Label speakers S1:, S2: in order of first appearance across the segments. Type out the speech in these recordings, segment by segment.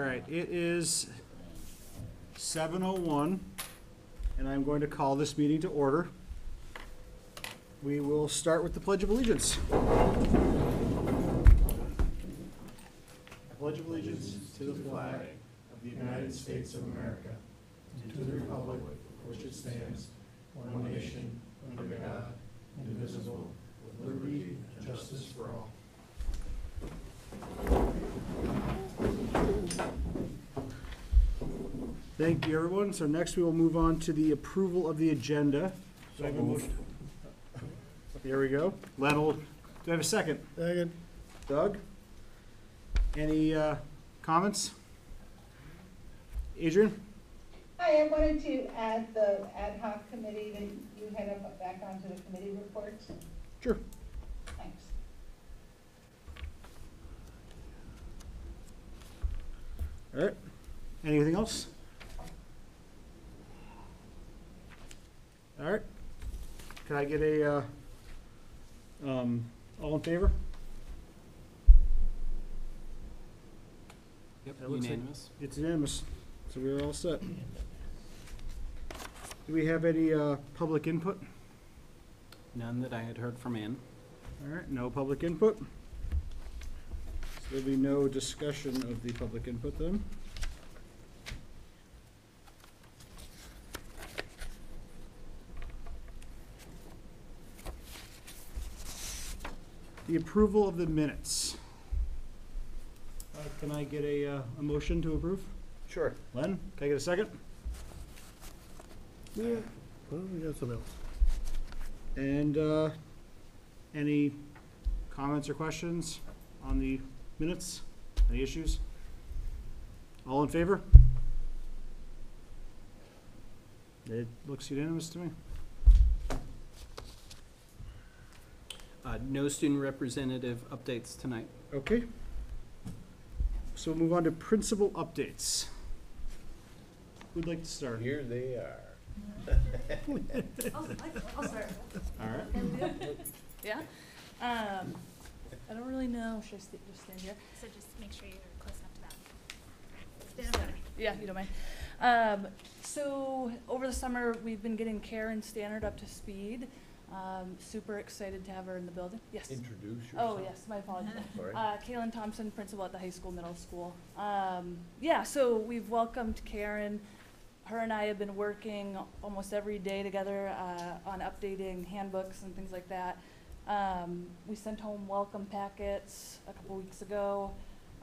S1: All right, it is seven oh one, and I'm going to call this meeting to order. We will start with the Pledge of Allegiance. I Pledge of Allegiance to the flag
S2: of the United States of America, and to the republic for which it stands, one nation, under God, indivisible, with liberty and justice for all.
S1: Thank you, everyone. So next we will move on to the approval of the agenda. Do I have a motion? Here we go. Len will, do I have a second?
S2: Second.
S1: Doug? Any uh, comments? Adrian?
S3: Hi, I wanted to add the ad hoc committee that you had up back onto the committee reports.
S1: Sure.
S3: Thanks.
S1: All right. Anything else? All right. Can I get a, uh, um, all in favor?
S4: Yep,
S1: That looks like-
S4: unanimous.
S1: It's unanimous, so we're all set. Do we have any, uh, public input?
S4: None that I had heard from Ann.
S1: All right, no public input. So there'll be no discussion of the public input then. The approval of the minutes. Uh, Can I get a, uh, a motion to approve?
S2: Sure.
S1: Len, can I get a second?
S2: Yeah, well, we got some else.
S1: And, uh, any comments or questions on the minutes? Any issues? All in favor? It looks unanimous to me.
S4: Uh, no student representative updates tonight.
S1: Okay. So we'll move on to principal updates. Who'd like to start?
S5: Here they are.
S6: I'll, I'll start.
S1: All right.
S6: Yeah? Um, I don't really know, should I sta- just stand here?
S7: So just make sure you're close enough to that. Stand in front of me.
S6: Yeah, you don't mind. Um, so over the summer, we've been getting Karen Stannard up to speed. Um, super excited to have her in the building. Yes.
S5: Introduce yourself.
S6: Oh, yes, my apologies.
S5: Sorry.
S6: Uh, Kaylin Thompson, principal at the high school, middle school. Um, yeah, so we've welcomed Karen. Her and I have been working almost every day together uh, on updating handbooks and things like that. Um, we sent home welcome packets a couple weeks ago.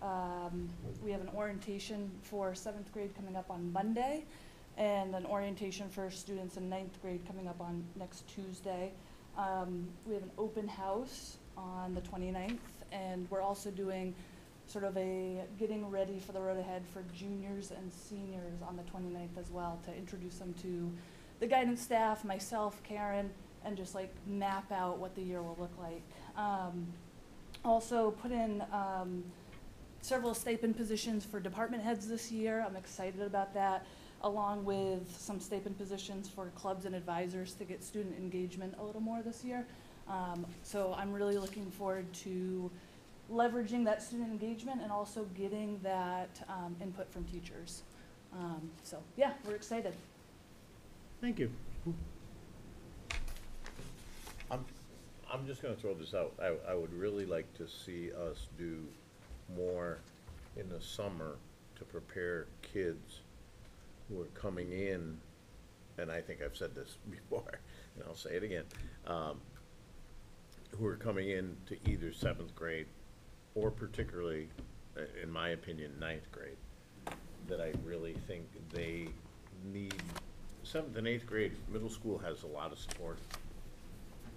S6: Um, we have an orientation for seventh grade coming up on Monday, and an orientation for students in ninth grade coming up on next Tuesday. Um, we have an open house on the 29th, and we're also doing sort of a getting ready for the road ahead for juniors and seniors on the 29th as well to introduce them to the guidance staff, myself, Karen, and just like map out what the year will look like. Um, also put in um, several stipend positions for department heads this year. I'm excited about that, along with some stipend positions for clubs and advisors to get student engagement a little more this year. Um, so I'm really looking forward to leveraging that student engagement and also getting that um, input from teachers. Um, so yeah, we're excited.
S1: Thank you.
S5: I'm, I'm just gonna throw this out. I, I would really like to see us do more in the summer to prepare kids who are coming in, and I think I've said this before, and I'll say it again, um, who are coming in to either seventh grade or particularly, uh, in my opinion, ninth grade, that I really think they need, seventh and eighth grade, middle school has a lot of support.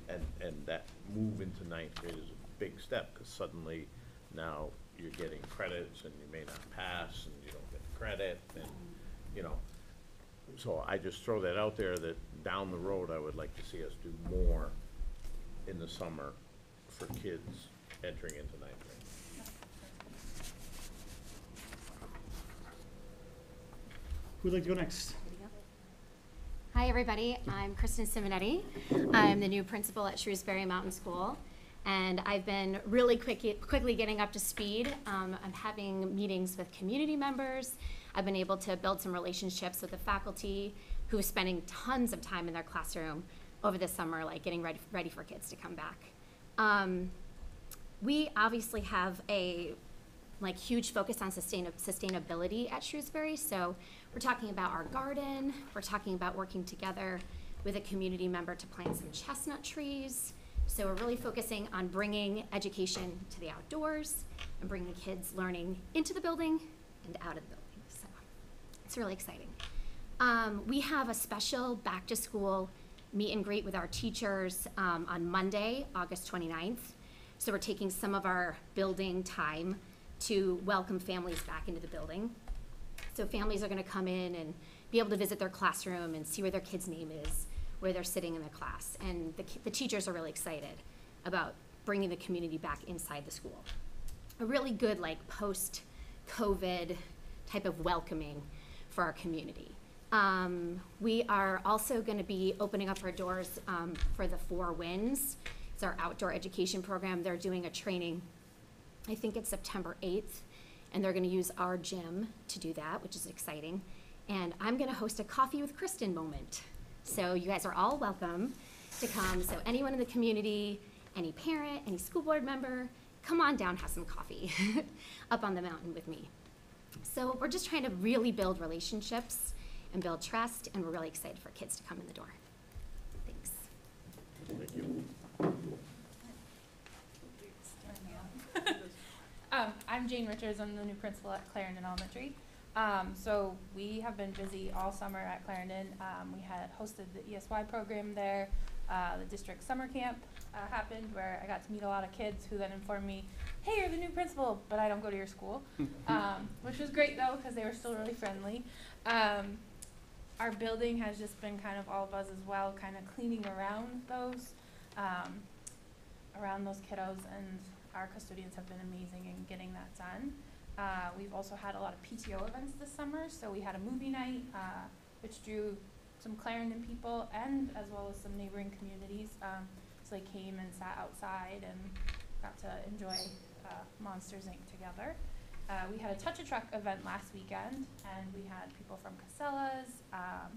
S5: And, and that move into ninth grade is a big step, because suddenly now you're getting credits and you may not pass and you don't get the credit and, you know. So I just throw that out there that down the road, I would like to see us do more in the summer for kids entering into ninth grade.
S1: Who'd like to go next?
S7: Hi, everybody. I'm Kristen Simonetti. I'm the new principal at Shrewsbury Mountain School. And I've been really quickly, quickly getting up to speed. Um, I'm having meetings with community members. I've been able to build some relationships with the faculty who are spending tons of time in their classroom over the summer, like getting ready, ready for kids to come back. Um, we obviously have a like huge focus on sustain- sustainability at Shrewsbury. So we're talking about our garden. We're talking about working together with a community member to plant some chestnut trees. So we're really focusing on bringing education to the outdoors and bringing kids learning into the building and out of the building. It's really exciting. Um, we have a special back to school meet and greet with our teachers um, on Monday, August 29th. So we're taking some of our building time to welcome families back into the building. So families are gonna come in and be able to visit their classroom and see where their kid's name is, where they're sitting in the class. And the, the teachers are really excited about bringing the community back inside the school. A really good, like, post-COVID type of welcoming for our community. Um, we are also gonna be opening up our doors, um, for the Four Winds. It's our outdoor education program. They're doing a training I think it's September 8th, and they're going to use our gym to do that, which is exciting. And I'm going to host a coffee with Kristen moment. So you guys are all welcome to come. So anyone in the community, any parent, any school board member, come on down, have some coffee up on the mountain with me. So we're just trying to really build relationships and build trust, and we're really excited for kids to come in the door. Thanks.
S5: Thank you.
S8: Um, I'm Jane Richards. I'm the new principal at Clarendon Elementary. Um, so we have been busy all summer at Clarendon. Um, we had hosted the ESY program there. Uh, the district summer camp uh, happened where I got to meet a lot of kids who then informed me, "Hey, you're the new principal, but I don't go to your school," um, which was great though because they were still really friendly. Um, our building has just been kind of all buzz as well, kind of cleaning around those, um, around those kiddos, and our custodians have been amazing in getting that done. Uh, we've also had a lot of PTO events this summer, so we had a movie night, uh, which drew some Clarendon people and as well as some neighboring communities. Um, so they came and sat outside and got to enjoy uh, Monsters Inc. together. Uh, we had a Touch a Truck event last weekend, and we had people from Casella's. Um,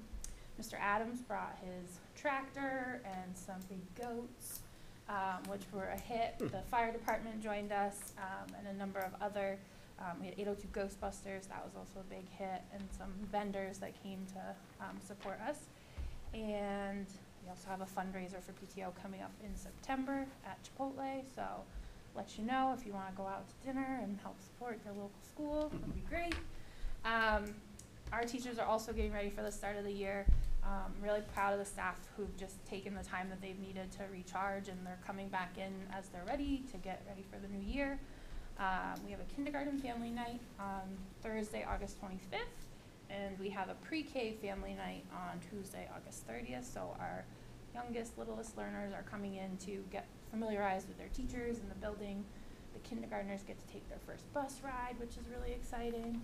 S8: Mr. Adams brought his tractor and some big goats um, which were a hit. The fire department joined us, um, and a number of other, um, we had eight oh two Ghostbusters, that was also a big hit, and some vendors that came to, um, support us. And we also have a fundraiser for PTO coming up in September at Chipotle, so let you know if you wanna go out to dinner and help support your local school, that'd be great. Um, our teachers are also getting ready for the start of the year. Um, really proud of the staff who've just taken the time that they've needed to recharge and they're coming back in as they're ready to get ready for the new year. Um, we have a kindergarten family night on Thursday, August 25th, and we have a pre-K family night on Tuesday, August 30th. So our youngest, littlest learners are coming in to get familiarized with their teachers in the building. The kindergartners get to take their first bus ride, which is really exciting.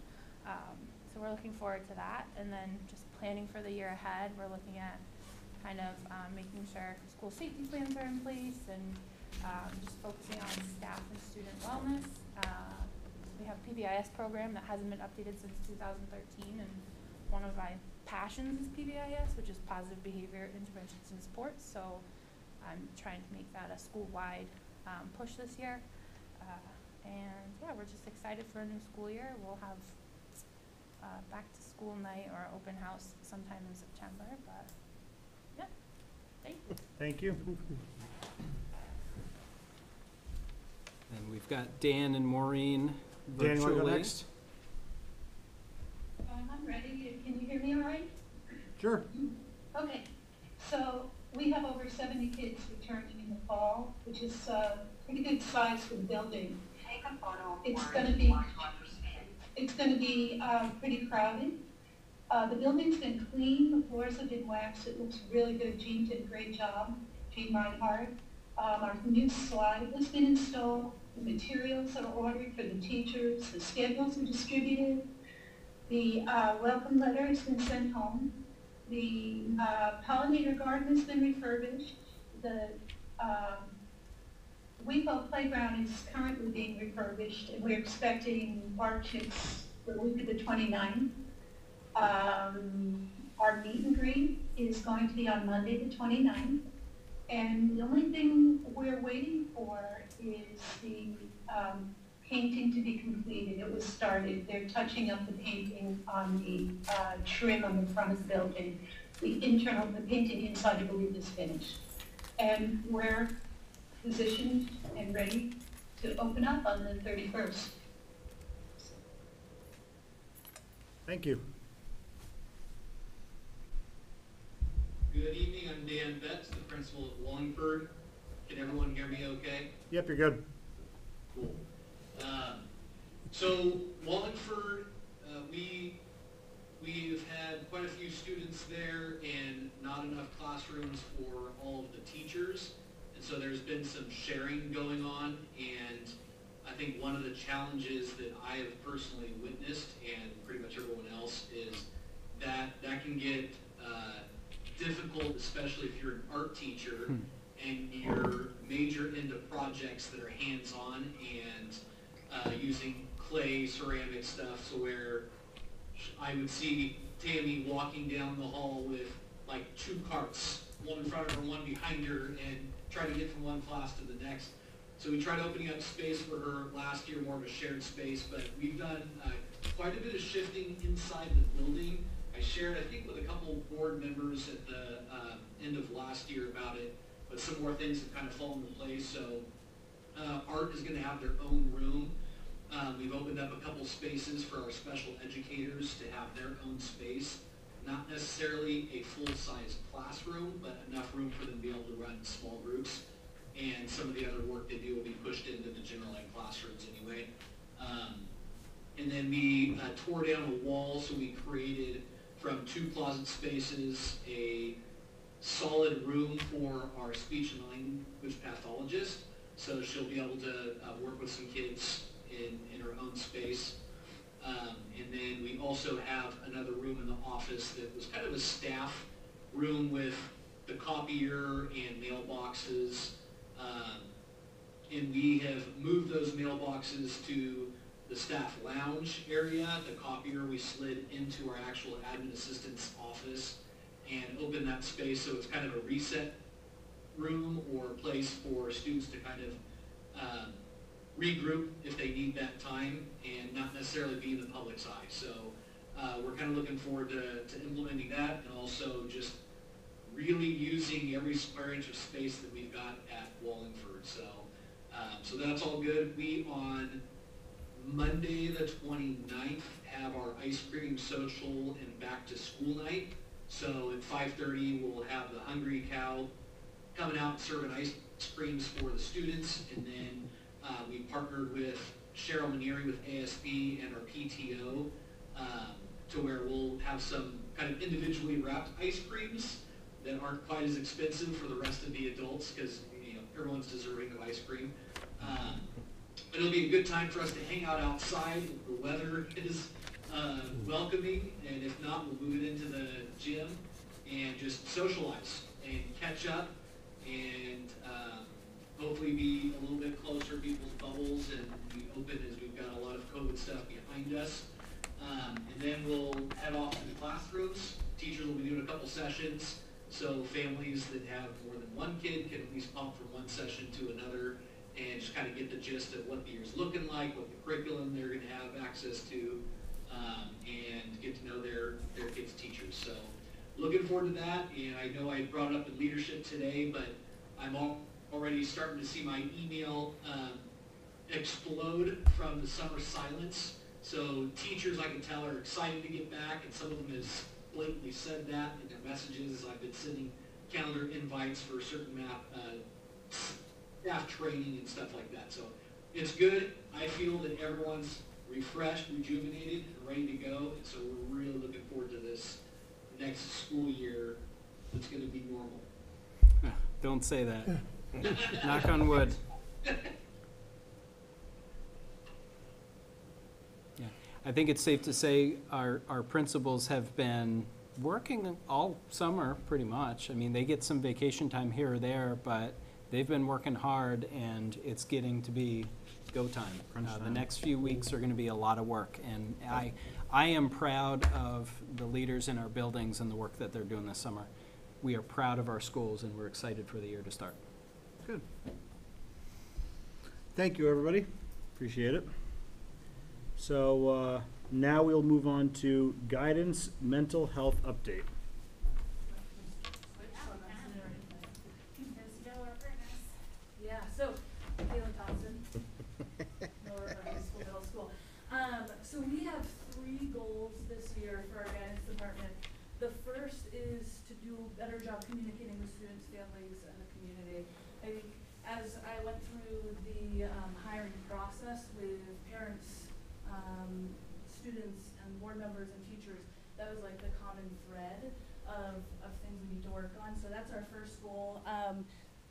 S8: Um, so we're looking forward to that. And then just planning for the year ahead, we're looking at kind of um, making sure school safety plans are in place and um, just focusing on staff and student wellness. Uh, we have PBIS program that hasn't been updated since 2013, and one of my passions is PBIS, which is positive behavior interventions and supports. So I'm trying to make that a school-wide um, push this year. Uh, and yeah, we're just excited for a new school year. We'll have uh, back to school night or open house sometime in September, but yeah, thank you.
S1: Thank you.
S4: And we've got Dan and Maureen
S1: Dan, you wanna
S4: virtually.
S1: go next?
S3: Um, I'm ready. Can you hear me all right?
S1: Sure.
S3: Okay, so we have over seventy kids returning in the fall, which is uh pretty good size for the building. It's gonna be, it's gonna be uh, pretty crowded. Uh, The building's been cleaned, the floors have been waxed, it looks really good. Jean did a great job, Jean Reinhardt. Um, Our new slide has been installed, the materials are ordered for the teachers, the schedules are distributed. The uh, welcome letter has been sent home. The uh, pollinator garden has been refurbished. The um, Weepo Playground is currently being refurbished, and we're expecting art kits the week of the 29th. Um, our meet and greet is going to be on Monday, the 29th. And the only thing we're waiting for is the, um, painting to be completed. It was started, they're touching up the painting on the, uh, trim on the front of the building. The internal, the painting inside, I believe, is finished. And we're positioned and ready to open up on the thirty-first.
S1: Thank you.
S9: Good evening, I'm Dan Betts, the principal at Wallingford. Can everyone hear me okay?
S1: Yep, you're good.
S9: Cool. Um, So Wallingford, uh, we, we've had quite a few students there and not enough classrooms for all of the teachers. And so there's been some sharing going on and I think one of the challenges that I have personally witnessed and pretty much everyone else is that that can get uh, difficult, especially if you're an art teacher and you're major into projects that are hands-on and uh, using clay, ceramic stuff, so where I would see Tammy walking down the hall with like two carts, one in front of her, one behind her, and try to get from one class to the next. So we tried opening up space for her last year, more of a shared space, but we've done uh, quite a bit of shifting inside the building. I shared, I think, with a couple board members at the uh, end of last year about it, but some more things have kind of fallen into place. So uh, art is going to have their own room. Um, we've opened up a couple spaces for our special educators to have their own space. Not necessarily a full-size classroom, but enough room for them to be able to run small groups. And some of the other work they do will be pushed into the general ed classrooms anyway. Um, and then we uh, tore down a wall, so we created from two closet spaces a solid room for our speech and language pathologist. So she'll be able to uh, work with some kids in, in her own space. Um, and then we also have another room in the office that was kind of a staff room with the copier and mailboxes. Um, and we have moved those mailboxes to the staff lounge area. The copier we slid into our actual admin assistant's office and opened that space so it's kind of a reset room or place for students to kind of um, regroup if they need that time and not necessarily be in the public's eye. So uh, we're kind of looking forward to, to implementing that and also just really using every square inch of space that we've got at Wallingford. So, um, so that's all good. We on Monday, the 29th, have our ice cream social and back to school night. So at 5:30, we'll have the Hungry Cow coming out and serving ice creams for the students. And then uh, we partnered with Cheryl Manieri with ASB and our PTO um, to where we'll have some kind of individually wrapped ice creams that aren't quite as expensive for the rest of the adults because you know everyone's deserving of ice cream. Um, but it'll be a good time for us to hang out outside. The weather is uh, welcoming, and if not, we'll move it into the gym and just socialize and catch up and um, hopefully be a little bit closer people's bubbles and be open as we've got a lot of COVID stuff behind us. Um, and then we'll head off to the classrooms. Teachers will be doing a couple sessions, so families that have more than one kid can at least pump from one session to another and just kind of get the gist of what the year's looking like, what the curriculum they're going to have access to, um, and get to know their, their kids' teachers. So looking forward to that, and I know I brought it up in leadership today, but I'm al- already starting to see my email um, explode from the summer silence. So teachers, I can tell, are excited to get back, and some of them has blatantly said that in their messages. I've been sending calendar invites for certain map, uh, staff training and stuff like that. So it's good. I feel that everyone's refreshed, rejuvenated, and ready to go. And so we're really looking forward to this next school year that's going to be normal.
S4: Don't say that. Knock on wood. Yeah, I think it's safe to say our, our principals have been working all summer, pretty much. I mean, they get some vacation time here or there, but they've been working hard, and it's getting to be go time.
S1: Crunch
S4: Uh, The
S1: time.
S4: next few weeks are gonna be a lot of work, and I, I am proud of the leaders in our buildings and the work that they're doing this summer. We are proud of our schools, and we're excited for the year to start.
S1: Good. Thank you, everybody. Appreciate it. So, uh, now we'll move on to guidance mental health update.
S6: Yeah, so, Caitlin Thompson, Lower High School, Middle School. Um, so we have three goals this year for our guidance department. The first is to do a better job communicating with students, families, and the community. I think as I went through the, um, hiring process with parents, um, students, and board members and teachers, that was like the common thread of, of things we need to work on, so that's our first goal. Um,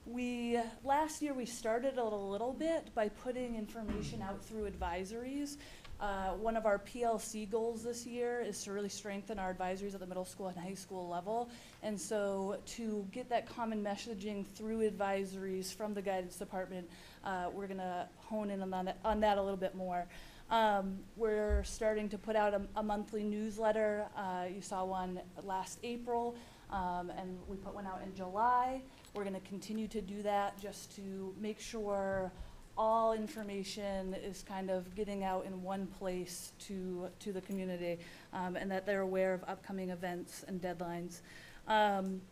S6: we, last year, we started a little bit by putting information out through advisories. Uh, one of our PLC goals this year is to really strengthen our advisories at the middle school and high school level. And so to get that common messaging through advisories from the guidance department, uh, we're gonna hone in on that, on that a little bit more. Um, we're starting to put out a, a monthly newsletter. Uh, you saw one last April, um, and we put one out in July. We're gonna continue to do that just to make sure all information is kind of getting out in one place to, to the community, um, and that they're aware of upcoming events and deadlines. Um,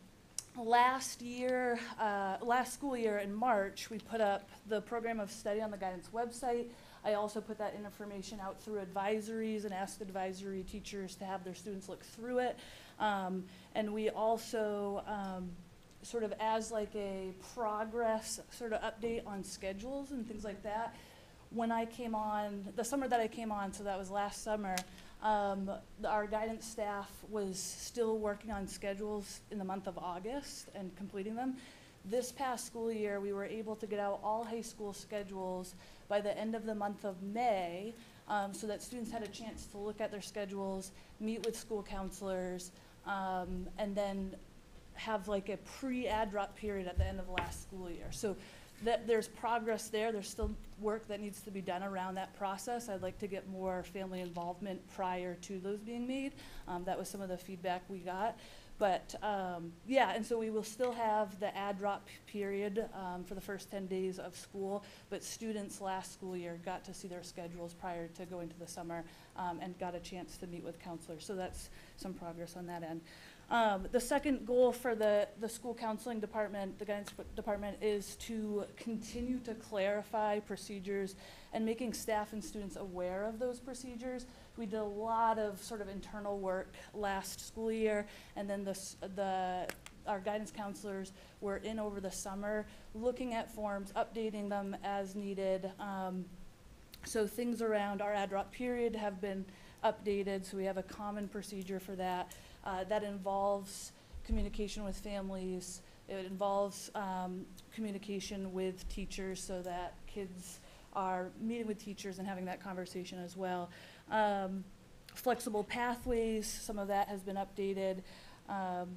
S6: last year, uh, last school year in March, we put up the program of study on the guidance website. I also put that information out through advisories and asked advisory teachers to have their students look through it. Um, and we also, um, sort of as like a progress sort of update on schedules and things like that. When I came on, the summer that I came on, so that was last summer, um, the- our guidance staff was still working on schedules in the month of August and completing them. This past school year, we were able to get out all high school schedules by the end of the month of May, um, so that students had a chance to look at their schedules, meet with school counselors, um, and then have like a pre-add drop period at the end of the last school year. So that, there's progress there, there's still work that needs to be done around that process. I'd like to get more family involvement prior to those being made. Um, that was some of the feedback we got. But, um, yeah, and so we will still have the add drop period, um, for the first ten days of school. But students last school year got to see their schedules prior to going to the summer, um, and got a chance to meet with counselors. So that's some progress on that end. Um, the second goal for the, the school counseling department, the guidance department, is to continue to clarify procedures and making staff and students aware of those procedures. We did a lot of sort of internal work last school year, and then the, the, our guidance counselors were in over the summer, looking at forms, updating them as needed. Um, so things around our add drop period have been updated, so we have a common procedure for that. Uh, that involves communication with families. It involves, um, communication with teachers so that kids are meeting with teachers and having that conversation as well. Um, flexible pathways, some of that has been updated. Um,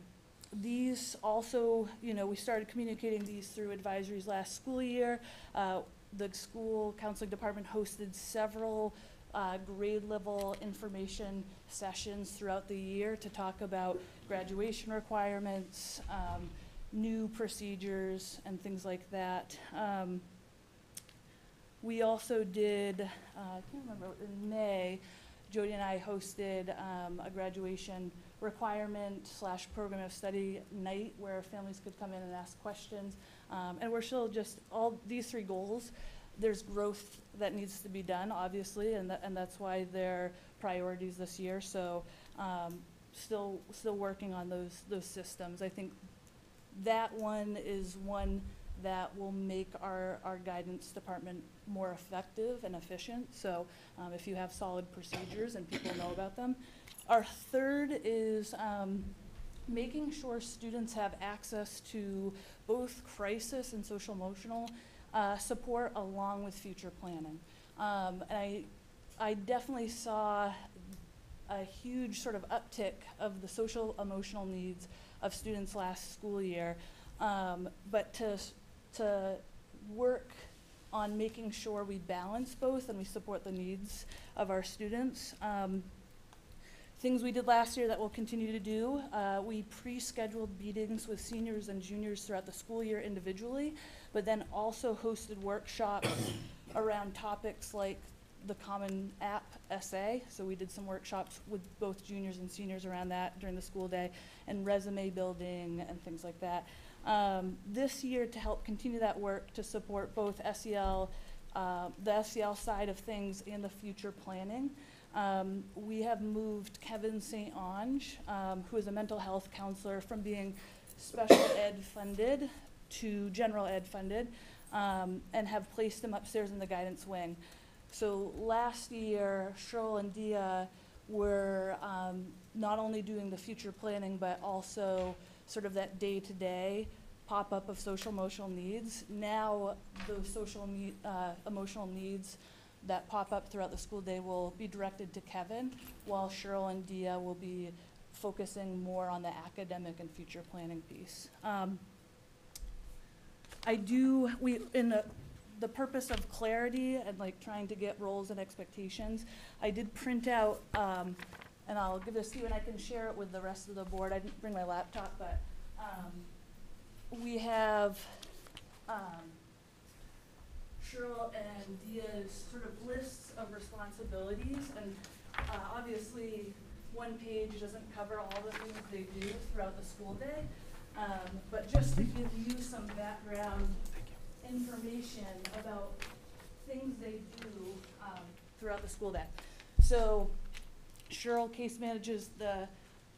S6: these also, you know, we started communicating these through advisories last school year. Uh, the school counseling department hosted several uh, grade level information sessions throughout the year to talk about graduation requirements, um, new procedures, and things like that. Um, we also did, uh, I can't remember, in May, Jody and I hosted um, a graduation requirement slash program of study night where families could come in and ask questions. Um, and we're still just, all these three goals, there's growth that needs to be done, obviously, and that, and that's why they're priorities this year. So, um, still, still working on those, those systems. I think that one is one that will make our, our guidance department more effective and efficient. So, um, if you have solid procedures and people know about them. Our third is, um, making sure students have access to both crisis and social emotional uh, support along with future planning. Um, and I, I definitely saw a huge sort of uptick of the social emotional needs of students last school year. Um, but to to work on making sure we balance both and we support the needs of our students. Um, things we did last year that we'll continue to do, uh, we pre-scheduled meetings with seniors and juniors throughout the school year individually, but then also hosted workshops around topics like the Common App essay. So we did some workshops with both juniors and seniors around that during the school day, and resume building and things like that. Um, this year, to help continue that work, to support both SEL, uh, the SEL side of things and the future planning, um, we have moved Kevin St. Ange, um, who is a mental health counselor, from being special ed funded to general ed funded, um, and have placed him upstairs in the guidance wing. So last year, Cheryl and Dia were um, not only doing the future planning, but also sort of that day-to-day pop-up of social emotional needs. Now, those social need, uh, emotional needs that pop up throughout the school day will be directed to Kevin, while Cheryl and Dia will be focusing more on the academic and future planning piece. Um, I do, we, in the, the purpose of clarity and like trying to get roles and expectations, I did print out, um, and I'll give this to you and I can share it with the rest of the board. I didn't bring my laptop, but, um, we have, um, Cheryl and Dia's sort of lists of responsibilities, and, uh, obviously, one page doesn't cover all the things they do throughout the school day. Um, but just to give you some background information about things they do, um, throughout the school day. So Cheryl case manages the,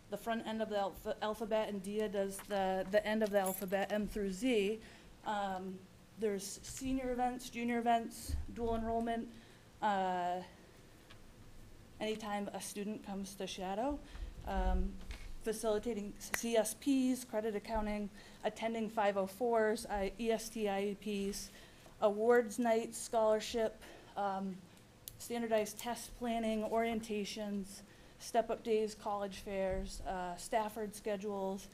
S6: the front end of the alpha, alphabet and Dia does the, the end of the alphabet, M through Z. Um, there's senior events, junior events, dual enrollment, uh, anytime a student comes to Shadow. Um, facilitating CSPs, credit accounting, attending 504s, I- EST IEPs, awards nights, scholarship, um, standardized test planning, orientations, step-up days, college fairs, uh, Stafford schedules,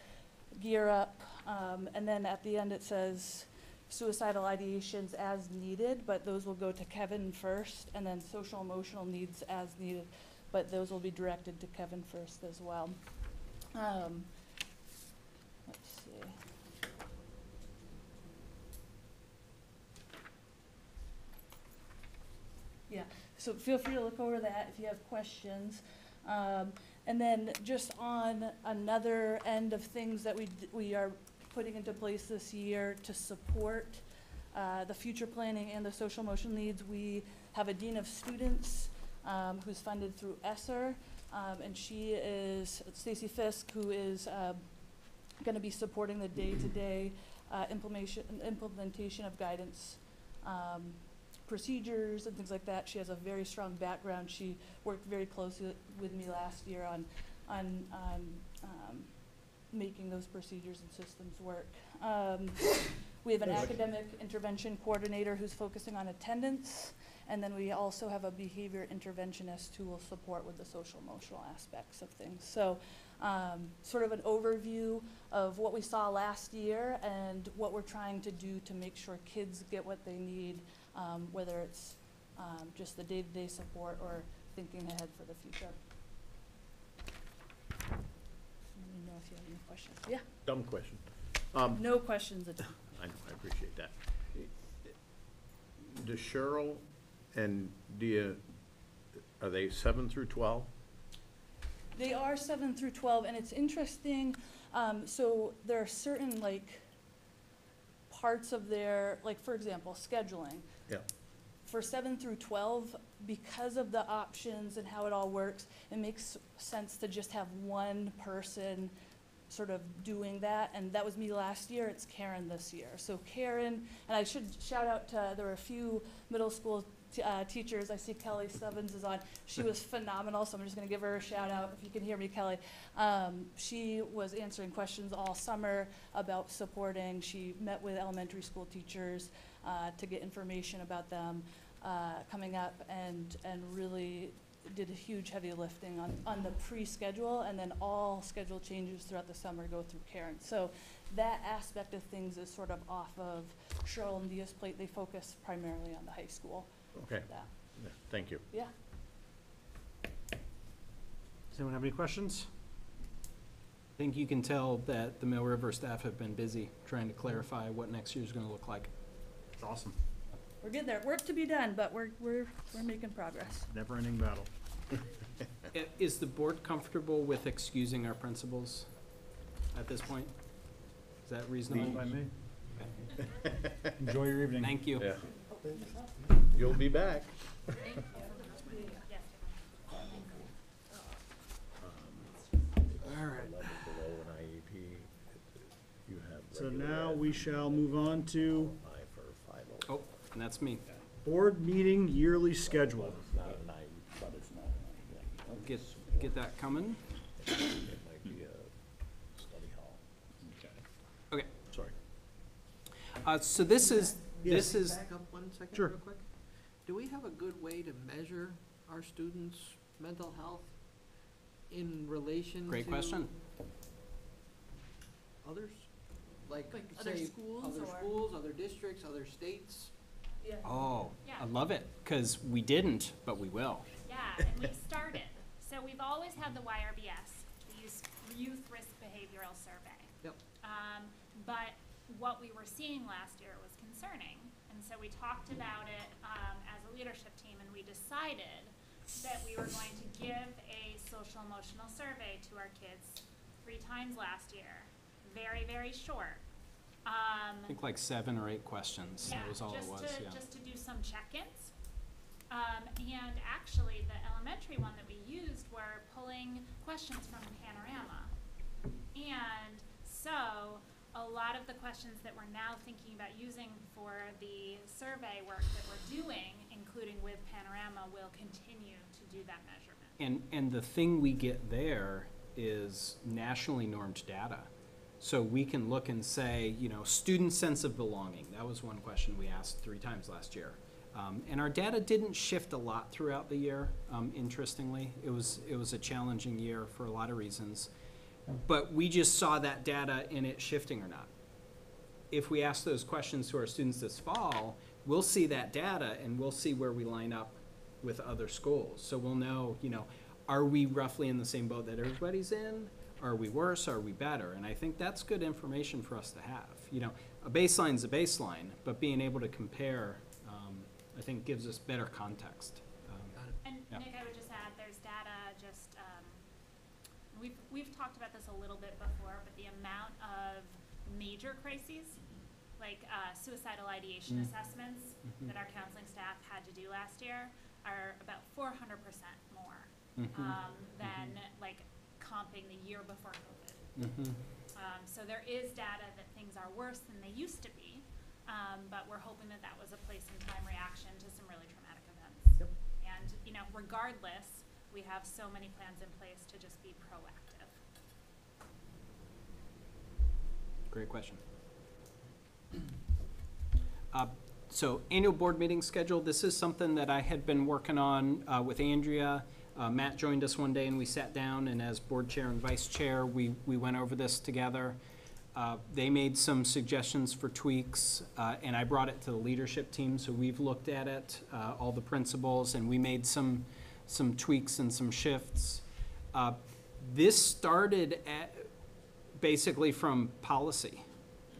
S6: gear up, um, and then at the end it says suicidal ideations as needed, but those will go to Kevin first, and then social emotional needs as needed, but those will be directed to Kevin first as well. Um, let's see. Yeah, so feel free to look over that if you have questions. Um, and then just on another end of things that we, we are putting into place this year to support uh, the future planning and the social emotional needs, we have a dean of students um, who's funded through ESSER. Um, and she is Stacy Fisk, who is uh, going to be supporting the day-to-day uh, implementation implementation of guidance um, procedures and things like that. She has a very strong background. She worked very closely with me last year on on, on um, making those procedures and systems work. Um, we have an academic intervention coordinator who's focusing on attendance. And then we also have a behavior interventionist who will support with the social emotional aspects of things. So, um, sort of an overview of what we saw last year and what we're trying to do to make sure kids get what they need, um, whether it's um, just the day-to-day support or thinking ahead for the future. Let me know if you have any questions. Yeah,
S5: Dumb question. Um,
S6: no questions at all.
S5: I know, I appreciate that. Does Cheryl and Dia, are they seven through twelve?
S6: They are seven through twelve, and it's interesting, um, so there are certain, like, parts of their, like, for example, scheduling.
S5: Yeah.
S6: For seven through twelve, because of the options and how it all works, it makes sense to just have one person sort of doing that, and that was me last year, it's Karen this year. So Karen, and I should shout out to, there were a few middle school t- uh, teachers, I see Kelly Stubbins is on, she was phenomenal, so I'm just gonna give her a shout out, if you can hear me, Kelly. Um, she was answering questions all summer about supporting, she met with elementary school teachers, uh, to get information about them, uh, coming up, and, and really did a huge heavy lifting on, on the pre-schedule, and then all schedule changes throughout the summer go through Karen. So that aspect of things is sort of off of Cheryl and Dia's plate. They focus primarily on the high school.
S5: Okay,
S6: Yeah.
S5: Yeah, thank you.
S6: Yeah.
S1: Does anyone have any questions?
S4: I think you can tell that the Mill River staff have been busy trying to clarify what next year's gonna look like.
S1: It's awesome.
S6: We're getting there. Work to be done, but we're, we're, we're making progress.
S1: Never-ending battle.
S4: I- uh, Is the board comfortable with excusing our principals at this point? Is that reasonable?
S1: By me. Enjoy your evening.
S4: Thank you.
S5: Yeah. You'll be back.
S1: All right.
S5: Level below an IEP, you have
S1: So
S5: regular
S1: now
S5: ed,
S1: we shall move on to
S5: Five or five oh.
S4: Oh, and that's me.
S1: board meeting yearly schedule.
S5: Not an IEP, but it's not an
S4: Get, get that coming.
S5: It might be a study hall.
S4: Okay.
S5: Sorry.
S4: Uh, so this is, this is,
S10: Back up one second
S1: Sure.
S10: real quick. Do we have a good way to measure our students' mental health in relation to?
S4: Great question.
S10: Others? Like,
S6: Like other
S10: say,
S6: schools
S10: other
S6: or-
S10: schools, other districts, other states?
S4: Oh,
S11: Yeah.
S4: I love it, cause we didn't, but we will.
S11: Yeah, and we've started. So we've always had the YRBS, the Youth, Youth Risk Behavioral Survey.
S10: Yep.
S11: Um, but what we were seeing last year was concerning. And so we talked about it, um, as a leadership team and we decided that we were going to give a social emotional survey to our kids three times last year. Very, very short. Um,
S4: I think like seven or eight questions, that was all it was,
S11: just
S4: yeah.
S11: to, just to do some check-ins. Um, and actually, the elementary one that we used were pulling questions from Panorama. And so, a lot of the questions that we're now thinking about using for the survey work that we're doing, including with Panorama, will continue to do that measurement.
S4: And, and the thing we get there is nationally normed data. So we can look and say, you know, student sense of belonging, that was one question we asked three times last year. Um, and our data didn't shift a lot throughout the year, um, interestingly. It was, it was a challenging year for a lot of reasons. But we just saw that data in it shifting or not. If we ask those questions to our students this fall, we'll see that data and we'll see where we line up with other schools. So we'll know, you know, are we roughly in the same boat that everybody's in? Are we worse? Are we better? And I think that's good information for us to have. You know, a baseline is a baseline, but being able to compare, um, I think gives us better context. Um,
S11: And
S4: Yeah.
S11: Nick, I would just add, there's data, just, um, we've, we've talked about this a little bit before, but the amount of major crises, like, uh, suicidal ideation
S4: Mm.
S11: assessments
S4: Mhm.
S11: that our counseling staff had to do last year are about four hundred percent more,
S4: Mhm.
S11: um, than like comping the year before COVID.
S4: Mhm.
S11: Um, so there is data that things are worse than they used to be, um, but we're hoping that that was a place in time reaction to some really traumatic events.
S10: Yep.
S11: And, you know, regardless, we have so many plans in place to just be proactive.
S4: Great question. Uh, So annual board meeting schedule, this is something that I had been working on uh, with Andrea. Uh, Matt joined us one day and we sat down and as board chair and vice chair, we, we went over this together. Uh, They made some suggestions for tweaks uh, and I brought it to the leadership team, so we've looked at it, uh, all the principals, and we made some, some tweaks and some shifts. Uh, This started at, basically from policy,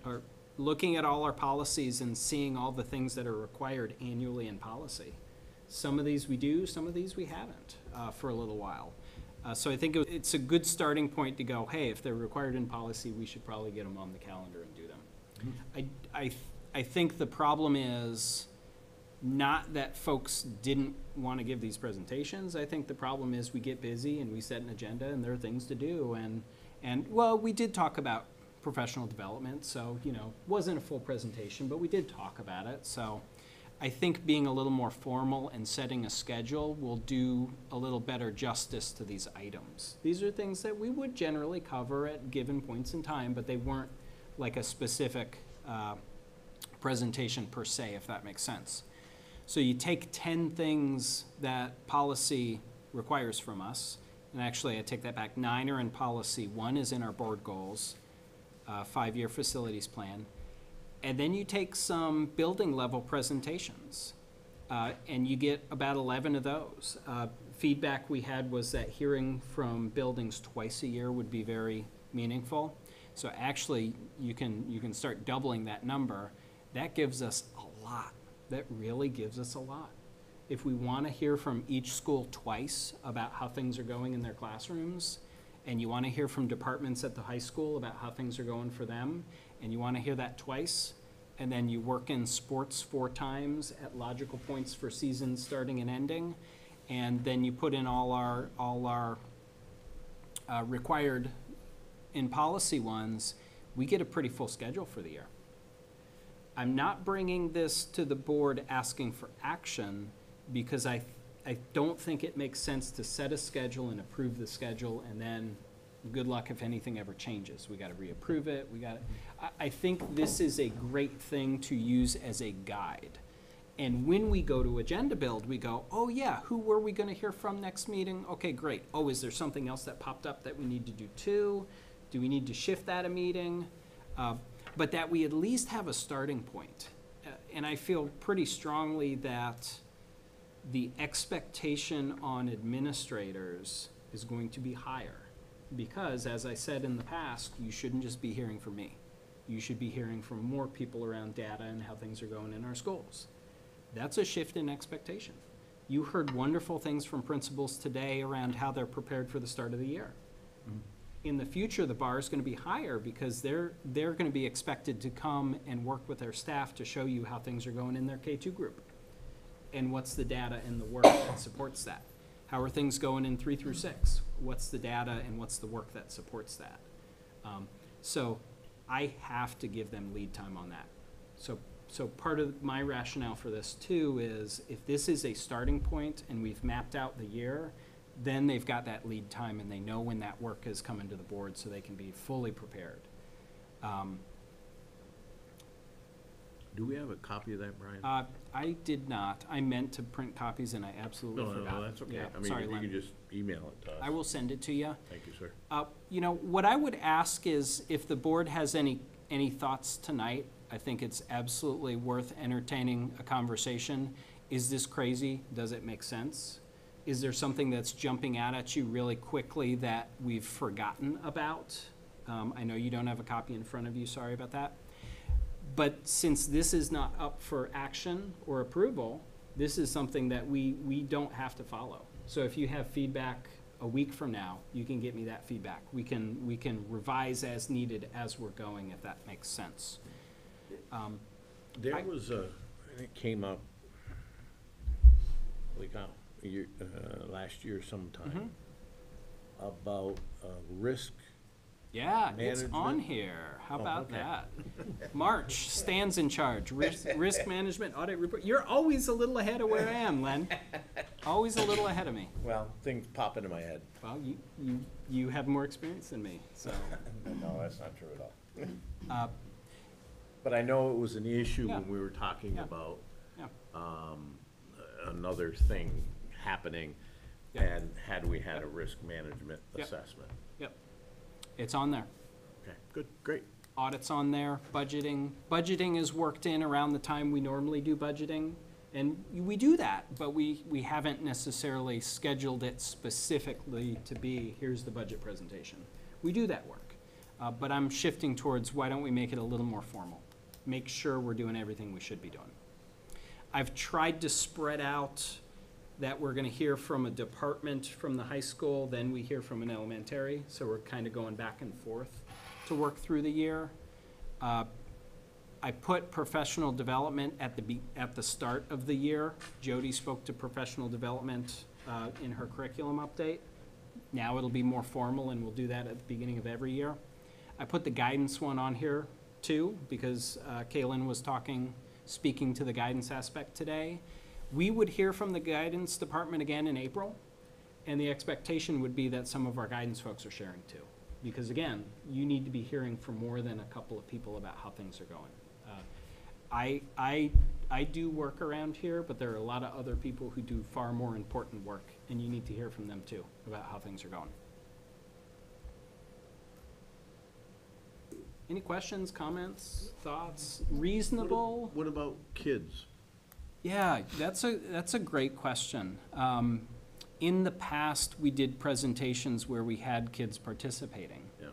S4: or looking at all our policies and seeing all the things that are required annually in policy. Some of these we do, some of these we haven't, uh, for a little while. Uh, so I think it- it's a good starting point to go, hey, if they're required in policy, we should probably get them on the calendar and do them. I, I, I think the problem is not that folks didn't want to give these presentations. I think the problem is we get busy and we set an agenda and there are things to do. And, and, well, we did talk about professional development, so, you know, wasn't a full presentation, but we did talk about it. So I think being a little more formal and setting a schedule will do a little better justice to these items. These are things that we would generally cover at given points in time, but they weren't like a specific, uh, presentation per se, if that makes sense. So you take ten things that policy requires from us. And actually, I take that back, nine are in policy, one is in our board goals, uh, five-year facilities plan. And then you take some building level presentations, uh, and you get about eleven of those. Uh, feedback we had was that hearing from buildings twice a year would be very meaningful. So actually, you can, you can start doubling that number. That gives us a lot. That really gives us a lot. If we want to hear from each school twice about how things are going in their classrooms, and you want to hear from departments at the high school about how things are going for them, and you want to hear that twice, and then you work in sports four times at logical points for seasons starting and ending, and then you put in all our, all our uh, required in policy ones, we get a pretty full schedule for the year. I'm not bringing this to the board asking for action because I, I don't think it makes sense to set a schedule and approve the schedule and then good luck if anything ever changes. We gotta reapprove it, we gotta, I, think this is a great thing to use as a guide. And when we go to agenda build, we go, oh yeah, who were we gonna hear from next meeting? Okay, great. Oh, is there something else that popped up that we need to do too? Do we need to shift that a meeting? Uh, but that we at least have a starting point. Uh, And I feel pretty strongly that the expectation on administrators is going to be higher. Because, as I said in the past, you shouldn't just be hearing from me. You should be hearing from more people around data and how things are going in our schools. That's a shift in expectation. You heard wonderful things from principals today around how they're prepared for the start of the year. In the future, the bar is gonna be higher because they're, they're gonna be expected to come and work with their staff to show you how things are going in their K two group. And what's the data and the work that supports that? How are things going in three through six? What's the data and what's the work that supports that? Um, so I have to give them lead time on that. So, so part of my rationale for this too is if this is a starting point and we've mapped out the year, then they've got that lead time and they know when that work is coming to the board so they can be fully prepared. Um,
S5: Do we have a copy of that, Brian?
S4: uh, I did not. I meant to print copies and I absolutely
S5: No, no,
S4: forgot.
S5: no, that's okay.
S4: Yeah,
S5: I mean,
S4: sorry,
S5: if you
S4: Len.
S5: could just email it to us.
S4: I will send it to you.
S5: Thank you, sir.
S4: Uh, You know, what I would ask is if the board has any, any thoughts tonight, I think it's absolutely worth entertaining a conversation. Is this crazy? Does it make sense? Is there something that's jumping out at you really quickly that we've forgotten about? Um, I know you don't have a copy in front of you, sorry about that. But since this is not up for action or approval, this is something that we, we don't have to follow. So if you have feedback a week from now, you can get me that feedback. We can, we can revise as needed as we're going, if that makes sense. Um,
S5: There
S4: I-
S5: was a, and it came up, like, uh, a year, uh, last year sometime,
S4: Mhm.
S5: about, uh, risk.
S4: Yeah, it's on
S5: Management?
S4: here. How
S5: Oh,
S4: about
S5: okay.
S4: that? March stands in charge, risk, risk management audit report. You're always a little ahead of where I am, Len. Always a little ahead of me.
S5: Well, things pop into my head.
S4: Well, you, you, you have more experience than me, so.
S5: No, that's not true at all.
S4: Uh,
S5: But I know it was an issue
S4: Yeah.
S5: when we were talking
S4: Yeah.
S5: about,
S4: Yeah.
S5: um, another thing happening.
S4: Yeah.
S5: And had we had a risk management
S4: Yep.
S5: assessment.
S4: It's on there.
S5: Okay, good, great.
S4: Audit's on there, budgeting. Budgeting is worked in around the time we normally do budgeting. And we do that, but we, we haven't necessarily scheduled it specifically to be, here's the budget presentation. We do that work. Uh, but I'm shifting towards, why don't we make it a little more formal? Make sure we're doing everything we should be doing. I've tried to spread out that we're gonna hear from a department from the high school, then we hear from an elementary, so we're kind of going back and forth to work through the year. Uh, I put professional development at the be, at the start of the year. Jody spoke to professional development, uh, in her curriculum update. Now it'll be more formal and we'll do that at the beginning of every year. I put the guidance one on here too, because, uh, Kaylin was talking, speaking to the guidance aspect today. We would hear from the guidance department again in April, and the expectation would be that some of our guidance folks are sharing too. Because again, you need to be hearing from more than a couple of people about how things are going. Uh, I, I I do work around here, but there are a lot of other people who do far more important work, and you need to hear from them too, about how things are going. Any questions, comments, thoughts? Reasonable?
S5: What about kids?
S4: Yeah, that's a, that's a great question. Um, in the past, we did presentations where we had kids participating.
S5: Yeah.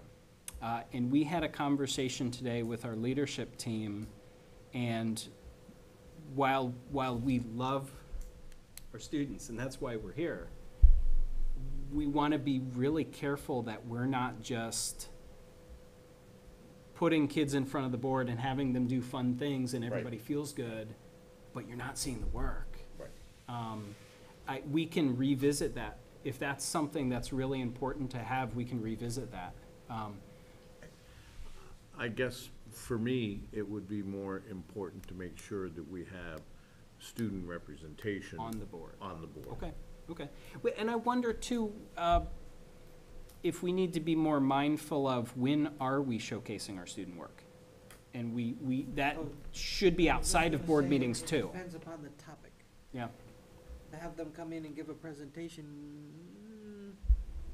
S4: Uh, and we had a conversation today with our leadership team, and while, while we love our students, and that's why we're here, we want to be really careful that we're not just putting kids in front of the board and having them do fun things and
S5: Right.
S4: everybody feels good, but you're not seeing the work.
S5: Right.
S4: Um, I, we can revisit that. If that's something that's really important to have, we can revisit that. Um,
S5: I guess for me, it would be more important to make sure that we have student representation.
S4: On the board.
S5: On the board.
S4: Okay, okay. Wait, And I wonder too, uh, if we need to be more mindful of when are we showcasing our student work? And we, we, that should be outside of board meetings too.
S10: Depends upon the topic.
S4: Yeah,
S10: To have them come in and give a presentation, mm,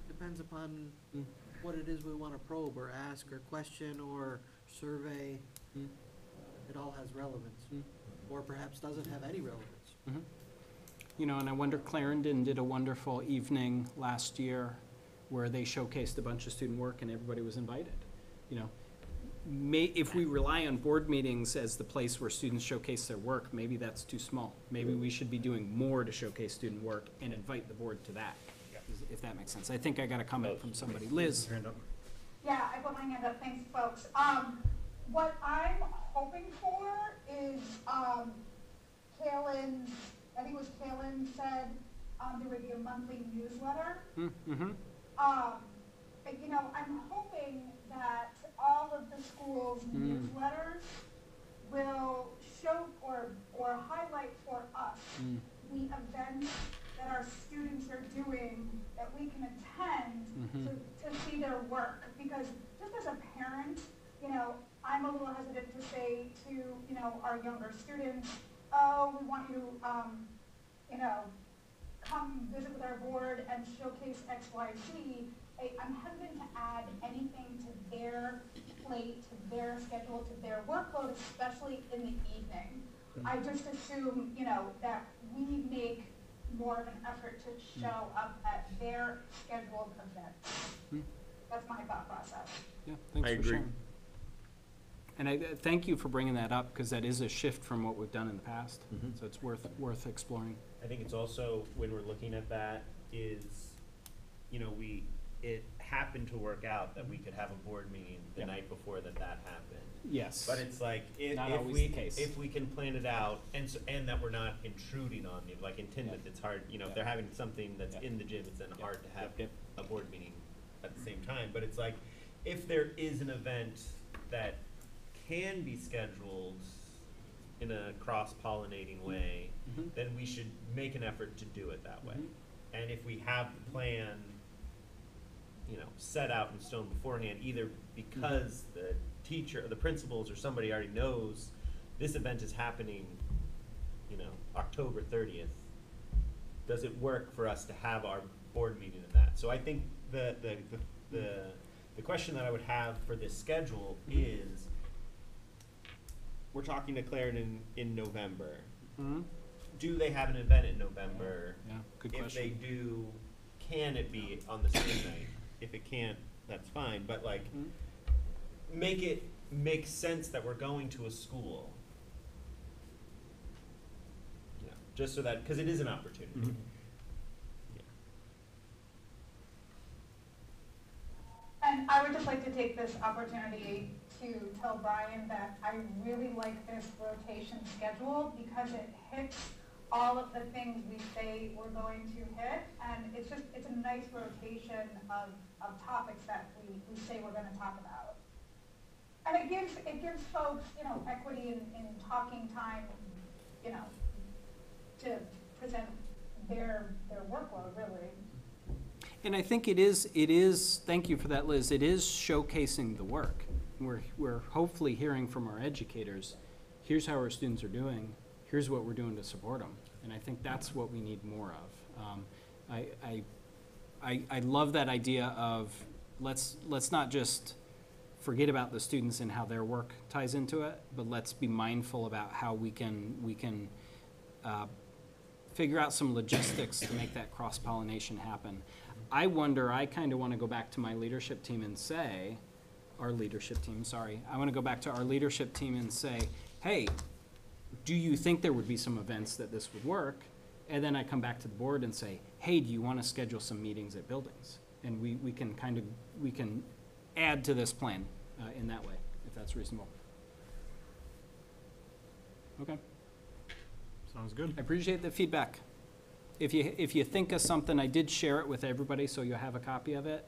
S10: depends upon
S4: Mm.
S10: what it is we want to probe or ask or question or survey.
S4: Mm.
S10: It all has relevance,
S4: Mm.
S10: or perhaps doesn't have any relevance.
S4: you know, and I wonder, Clarendon did a wonderful evening last year where they showcased a bunch of student work and everybody was invited, you know. May, if we rely on board meetings as the place where students showcase their work, maybe that's too small. Maybe we should be doing more to showcase student work and invite the board to that, if that makes sense. I think I got a comment from somebody. Liz?
S1: Hand up.
S12: Yeah, I put my hand up, thanks, folks. Um, what I'm hoping for is, um, Kalen's, I think it was Kalen said, um, there would be a monthly newsletter.
S4: Mm-hmm,
S12: Um, but, you know, I'm hoping that all of the schools'
S4: Mm.
S12: newsletters will show or, or highlight for us
S4: Mm.
S12: the events that our students are doing that we can attend
S4: Mhm.
S12: to, to see their work. Because just as a parent, you know, I'm a little hesitant to say to, you know, our younger students, oh, we want you, um, you know, come visit with our board and showcase X, Y, Z. I, I'm hesitant to add anything to their plate, to their schedule, to their workload, especially in the evening. I just assume, you know, that we make more of an effort to show up at their scheduled events.
S4: Hmm.
S12: That's my thought process.
S4: Yeah, thanks
S5: I
S4: for
S5: agree.
S4: sharing. And I, uh, thank you for bringing that up, because that is a shift from what we've done in the past.
S5: Mhm.
S4: So it's worth, worth exploring.
S13: I think it's also, when we're looking at that, is, you know, we, it happened to work out that we could have a board meeting the
S4: Yeah.
S13: night before that that happened.
S4: Yes.
S13: But it's like, if,
S4: Not
S13: if
S4: always
S13: we,
S4: the case.
S13: if we can plan it out, and so, and that we're not intruding on you, like in Tinmouth, it's hard, you know, if
S4: Yeah.
S13: they're having something that's
S4: Yeah.
S13: in the gym, it's then hard to have
S4: yep,
S13: a board meeting at the same time, but it's like, if there is an event that can be scheduled in a cross-pollinating way,
S4: Mhm.
S13: then we should make an effort to do it that way.
S4: Mhm.
S13: And if we have the plan, you know, set out in stone beforehand, either because the teacher, or the principals, or somebody already knows this event is happening, you know, October thirtieth, does it work for us to have our board meeting in that? So I think the, the, the, the, the question that I would have for this schedule is, we're talking to Clarendon in November.
S4: Mhm.
S13: Do they have an event in November?
S4: Yeah, good
S13: If they
S4: question.
S13: do, can it be on the same night? If it can't, that's fine, but like,
S4: Mhm.
S13: make it make sense that we're going to a school. You know, just so that, because it is an opportunity.
S4: Mhm.
S12: And I would just like to take this opportunity to tell Brian that I really like this rotation schedule because it hits all of the things we say we're going to hit. And it's just, it's a nice rotation of, of topics that we, we say we're gonna talk about. And it gives, it gives folks, you know, equity in, in talking time, you know, to present their, their workload, really.
S4: And I think it is, it is, thank you for that, Liz, it is showcasing the work. We're, we're hopefully hearing from our educators, here's how our students are doing, here's what we're doing to support them. And I think that's what we need more of. Um, I, I, I, I love that idea of, let's, let's not just forget about the students and how their work ties into it, but let's be mindful about how we can, we can, uh, figure out some logistics to make that cross-pollination happen. I wonder, I kind of want to go back to my leadership team and say, our leadership team, sorry, I want to go back to our leadership team and say, hey, do you think there would be some events that this would work? And then I come back to the board and say, hey, do you want to schedule some meetings at buildings? And we, we can kind of, we can add to this plan uh, in that way, if that's reasonable. Okay.
S1: Sounds good.
S4: I appreciate the feedback. If you, if you think of something, I did share it with everybody, so you'll have a copy of it.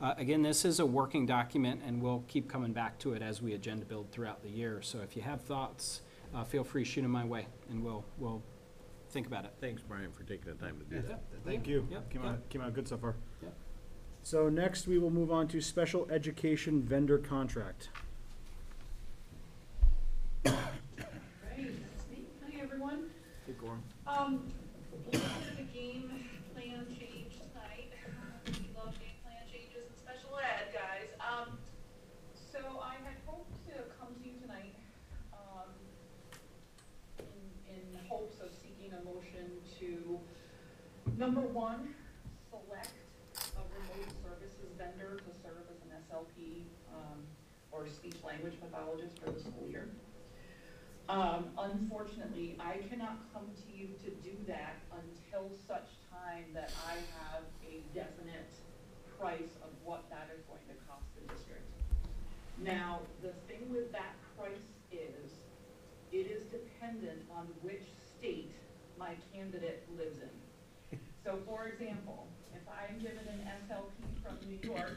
S4: Uh, again, this is a working document, and we'll keep coming back to it as we agenda build throughout the year. So if you have thoughts, uh, feel free, to shoot them my way, and we'll, we'll think about it.
S5: Thanks, Brian, for taking the time to do that.
S1: Thank you.
S4: Yep,
S1: Came
S4: yep.
S1: out, came out good so far.
S4: Yep.
S1: So next, we will move on to special education vendor contract.
S14: Right, that's me. Hi, everyone.
S1: Hey, Gorham.
S14: Um, number one, select a remote services vendor to serve as an SLP, um, or speech language pathologist for the school year. Um, unfortunately, I cannot come to you to do that until such time that I have a definite price of what that is going to cost the district. Now, the thing with that price is, it is dependent on which state my candidate lives in. So for example, if I'm given an SLP from New York,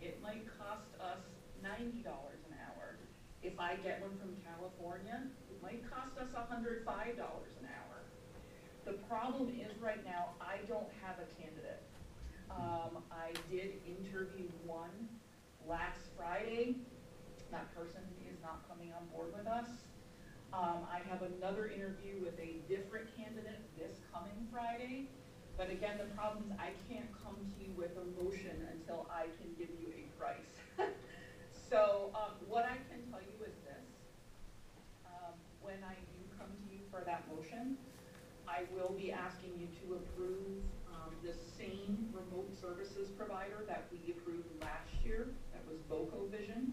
S14: it might cost us ninety dollars an hour. If I get one from California, it might cost us hundred five dollars an hour. The problem is right now, I don't have a candidate. Um, I did interview one last Friday. That person is not coming on board with us. Um, I have another interview with a different candidate this coming Friday. But again, the problem is I can't come to you with a motion until I can give you a price. So, um, what I can tell you is this. Um, when I do come to you for that motion, I will be asking you to approve, um, the same remote services provider that we approved last year, that was VocoVision.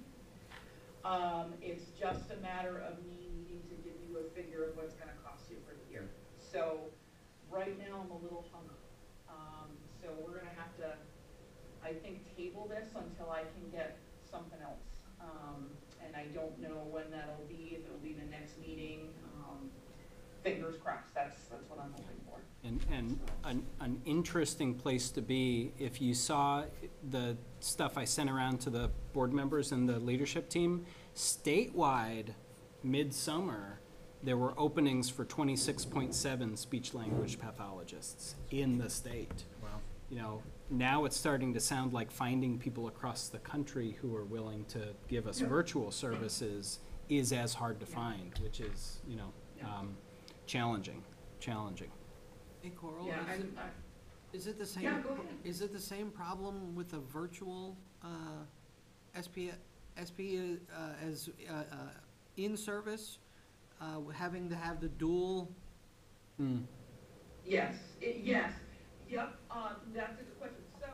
S14: Um, it's just a matter of me needing to give you a figure of what's gonna cost you for the year. So, right now, I'm a little up. Um, so we're gonna have to, I think, table this until I can get something else. Um, and I don't know when that'll be, if it'll be the next meeting, um, fingers crossed, that's, that's what I'm hoping for.
S4: And, and an, an interesting place to be, if you saw the stuff I sent around to the board members and the leadership team, statewide, midsummer, there were openings for twenty-six point seven speech language pathologists in the state.
S1: Wow.
S4: You know, now it's starting to sound like finding people across the country who are willing to give us virtual services is as hard to find, which is, you know, um, challenging, challenging.
S10: Hey, Coral,
S14: Yeah,
S10: is
S14: I'm,
S10: it,
S14: I,
S10: is it the same,
S14: Yeah, go ahead.
S10: is it the same problem with a virtual, uh, SP, SP, uh, as, uh, uh, in-service? Uh, having to have the dual,
S4: Hmm.
S14: Yes, it, yes, yep, um, that's a good question. So,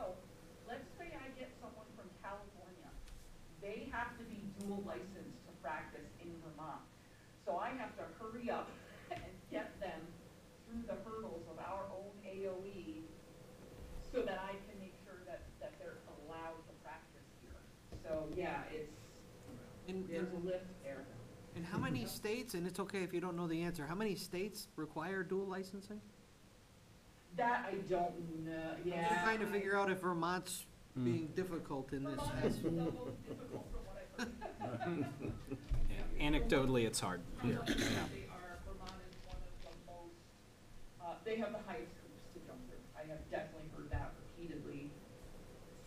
S14: let's say I get someone from California. They have to be dual licensed to practice in Vermont. So I have to hurry up and get them through the hurdles of our own AOE so that I can make sure that, that they're allowed to practice here. So, yeah, it's,
S10: in, in,
S14: there's a lift there.
S10: in how many states, and it's okay if you don't know the answer, how many states require dual licensing?
S14: That I don't know, yeah.
S10: I'm just trying to
S14: I-
S10: figure out if Vermont's. Being difficult in this.
S14: Vermont is difficult from what I've.
S4: Yeah, Anecdotally, it's hard here, yeah.
S14: They are, Vermont is one of the most, uh, they have the highest hoops to jump through. I have definitely heard that repeatedly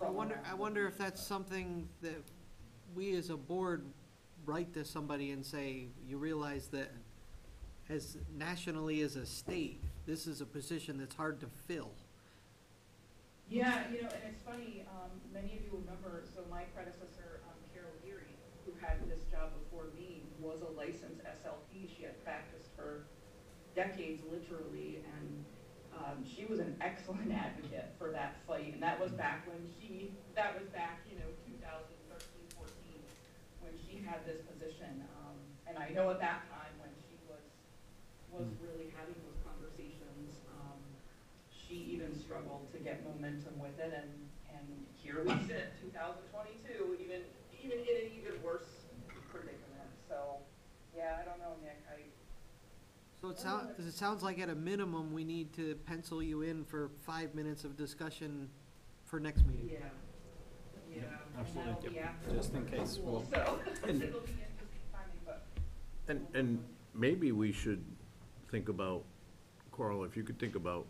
S10: I
S14: from.
S10: wonder, I wonder if that's something that we as a board write to somebody and say, you realize that as nationally as a state, this is a position that's hard to fill.
S14: Yeah, you know, and it's funny, um, many of you remember, so my predecessor, um, Carol Leary, who had this job before me, was a licensed SLP. She had practiced for decades, literally, and, um, she was an excellent advocate for that fight. And that was back when she, that was back, you know, 2013, 14, when she had this position. Um, and I know at that time, when she was, was really having those conversations, um, she even struggled momentum with it, and, and here we sit, two thousand twenty-two, even, even in an even worse predicament, so, yeah, I don't know, Nick, I,
S10: So it sounds, it sounds like at a minimum, we need to pencil you in for five minutes of discussion for next meeting.
S14: yeah, yeah, and
S1: absolutely.
S14: that'll be after.
S4: Just in case,
S14: school,
S4: we'll-
S14: So, it'll
S5: And-
S14: be interesting timing, but.
S5: And, and maybe we should think about, Coral, if you could think about,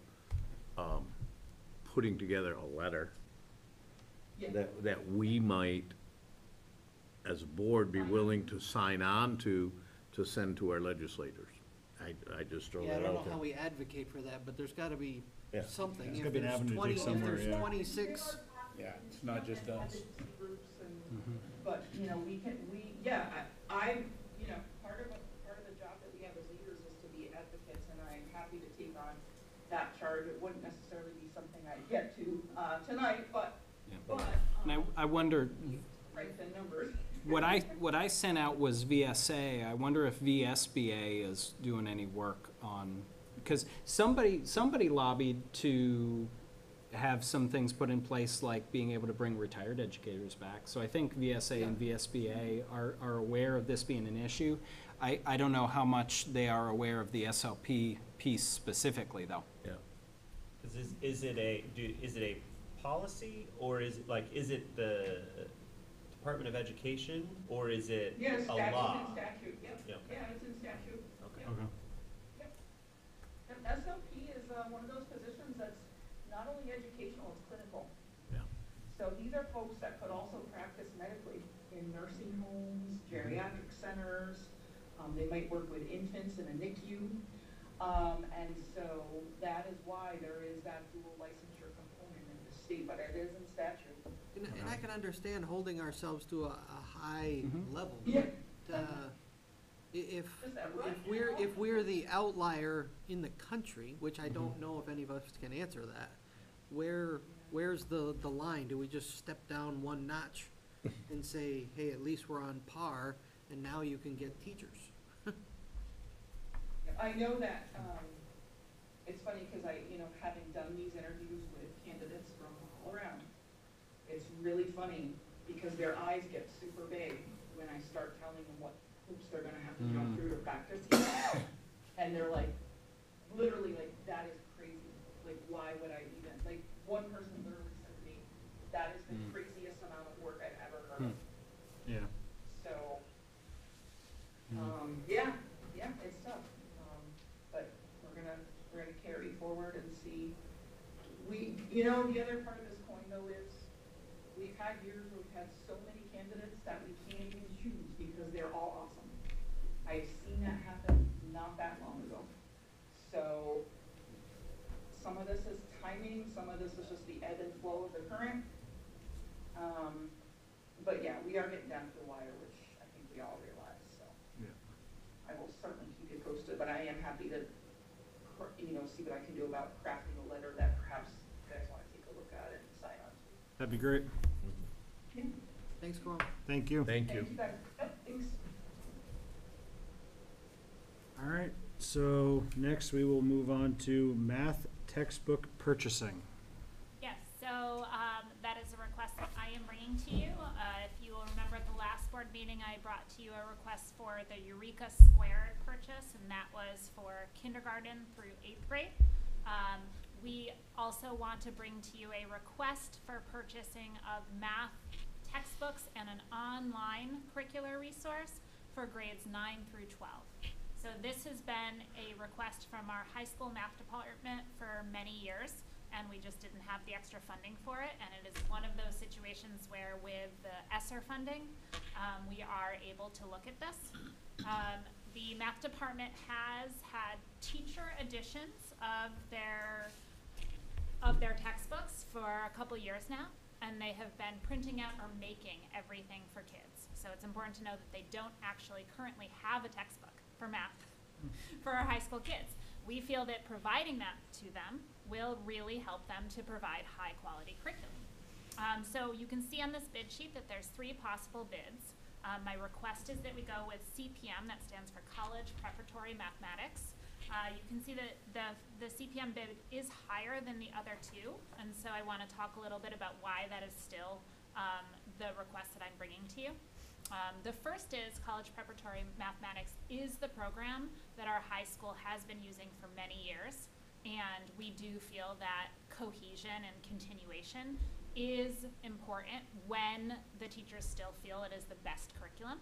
S5: um, putting together a letter
S14: Yeah.
S5: that, that we might, as a board, be willing to sign on to, to send to our legislators. I, I just throw
S10: Yeah, I
S5: that
S10: don't know
S5: out
S10: how
S5: there.
S10: we advocate for that, but there's gotta be
S5: Yeah.
S10: something.
S1: There's
S10: If
S1: gotta be an
S10: there's
S1: avenue to
S10: 20
S1: take somewhere,
S10: If
S1: yeah.
S10: there's twenty-six,
S2: Yeah, it's not just us.
S14: Groups and, mm-hmm. but, you know, we can, we, yeah, I, I, you know, part of, part of the job that we have as leaders is to be advocates, and I'm happy to take on that charge. It wouldn't necessarily be something I get to, uh, tonight, but,
S4: Yeah.
S14: but,
S4: And I,
S14: um,
S4: I wonder,
S14: right, the numbers.
S4: what I, what I sent out was VSA. I wonder if VSBA is doing any work on, because somebody, somebody lobbied to have some things put in place, like being able to bring retired educators back. So I think VSA and VSBA are, are aware of this being an issue. I, I don't know how much they are aware of the SLP piece specifically, though.
S5: Yeah.
S13: Is, is it a, do, is it a policy, or is it, like, is it the Department of Education, or is it
S14: Yeah,
S13: a
S14: statute
S13: law?
S14: and statute, yep,
S13: Yeah, okay.
S14: yeah, it's in statute.
S13: Okay.
S14: Yep. And SLP is, uh, one of those positions that's not only educational, it's clinical.
S5: Yeah.
S14: So these are folks that could also practice medically in nursing homes, geriatric centers. Um, they might work with infants in a NICU. Um, and so that is why there is that dual licensure component in the state, but it is in statute.
S10: and, and I can understand holding ourselves to a, a high
S4: Mhm.
S10: level.
S14: Yeah.
S10: but, uh, i- If,
S14: Is that right?
S10: if we're, if we're the outlier in the country, which I don't know if any of us can answer that, where, where's the, the line? Do we just step down one notch and say, hey, at least we're on par, and now you can get teachers?
S14: I know that, um, it's funny because I, you know, having done these interviews with candidates from all around, it's really funny because their eyes get super big when I start telling them what hoops they're gonna have to jump
S4: Mm.
S14: through to practice. And they're like, literally like, that is crazy. Like, why would I even, like, one person literally said to me, that is the
S4: Mm.
S14: craziest amount of work I've ever heard of.
S1: Yeah.
S14: So,
S4: Mm.
S14: um, yeah, yeah, it's tough. Um, but we're gonna, we're gonna carry forward and see. We, you know, the other part of this coin though is, we've had years where we've had so many candidates that we can't even choose because they're all awesome. I've seen that happen not that long ago. So, some of this is timing, some of this is just the ebb and flow of the current. Um, but yeah, we are getting down to the wire, which I think we all realize, so.
S1: Yeah.
S14: I will certainly keep you posted, but I am happy to, cr- you know, see what I can do about crafting a letter that perhaps you guys wanna take a look at it and sign on to.
S1: That'd be great.
S10: Thanks, Coral.
S1: Thank you.
S5: Thank you.
S14: Thank you guys. Yep, thanks.
S1: All right, so next we will move on to math textbook purchasing.
S11: Yes, so um, that is a request that I am bringing to you. Uh, If you will remember at the last board meeting, I brought to you a request for the Eureka Squared purchase, and that was for kindergarten through eighth grade. Um, We also want to bring to you a request for purchasing of math textbooks and an online curricular resource for grades nine through twelve. So this has been a request from our high school math department for many years, and we just didn't have the extra funding for it. And it is one of those situations where with the ESSER funding, um, we are able to look at this. Um, the math department has had teacher editions of their of their textbooks for a couple years now, and they have been printing out or making everything for kids. So it's important to know that they don't actually currently have a textbook for math for our high school kids. We feel that providing that to them will really help them to provide high quality curriculum. Um, so you can see on this bid sheet that there's three possible bids. Um, my request is that we go with CPM, that stands for College Preparatory Mathematics. Uh, you can see that the, the CPM bid is higher than the other two, and so I want to talk a little bit about why that is still um, the request that I'm bringing to you. Um, the first is College Preparatory Mathematics is the program that our high school has been using for many years, and we do feel that cohesion and continuation is important when the teachers still feel it is the best curriculum.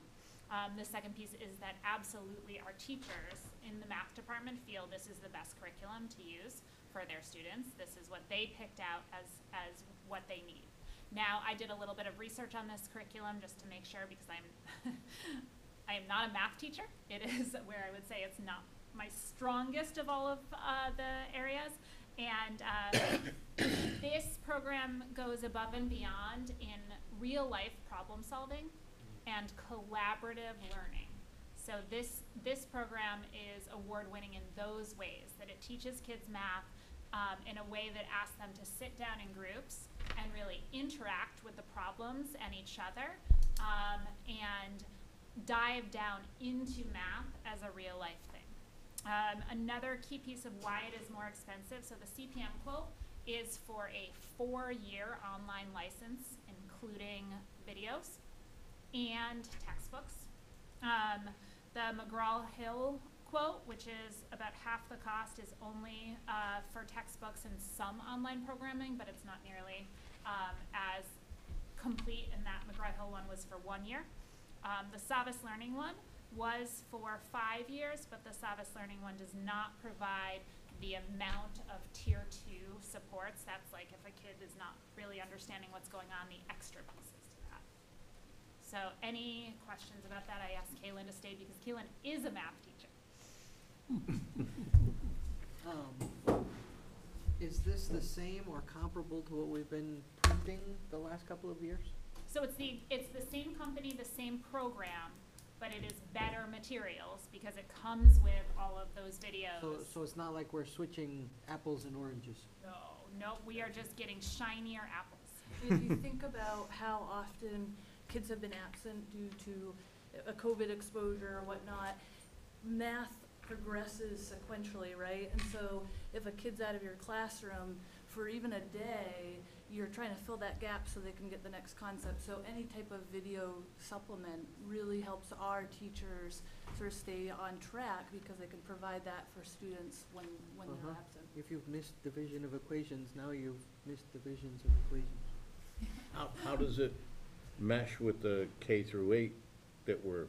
S11: Um, the second piece is that absolutely our teachers in the math department feel this is the best curriculum to use for their students. This is what they picked out as, as what they need. Now, I did a little bit of research on this curriculum just to make sure because I'm, I am not a math teacher. It is where I would say it's not my strongest of all of uh, the areas. And uh, this program goes above and beyond in real life problem solving and collaborative learning. So this, this program is award winning in those ways, that it teaches kids math um, in a way that asks them to sit down in groups and really interact with the problems and each other um, and dive down into math as a real life thing. Um, another key piece of why it is more expensive, so the CPM quote is for a four-year online license, including videos and textbooks. Um, the McGraw-Hill quote, which is about half the cost, is only uh, for textbooks and some online programming, but it's not nearly um, as complete, and that McGraw-Hill one was for one year. Um, the Savvas Learning one was for five years, but the Savvas Learning one does not provide the amount of tier two supports. That's like if a kid is not really understanding what's going on, the extra pieces. So any questions about that, I asked Kaylin to stay because Kaylin is a math teacher.
S10: Um, Is this the same or comparable to what we've been printing the last couple of years?
S11: So it's the, it's the same company, the same program, but it is better materials because it comes with all of those videos.
S10: So, so it's not like we're switching apples and oranges?
S11: No, no, we are just getting shinier apples.
S6: If you think about how often kids have been absent due to a COVID exposure or whatnot, math progresses sequentially, right? And so if a kid's out of your classroom for even a day, you're trying to fill that gap so they can get the next concept. So any type of video supplement really helps our teachers sort of stay on track because they can provide that for students when, when they're
S10: Uh-huh.
S6: absent.
S10: If you've missed division of equations, now you've missed divisions of equations.
S5: How, how does it mesh with the K through eight that we're,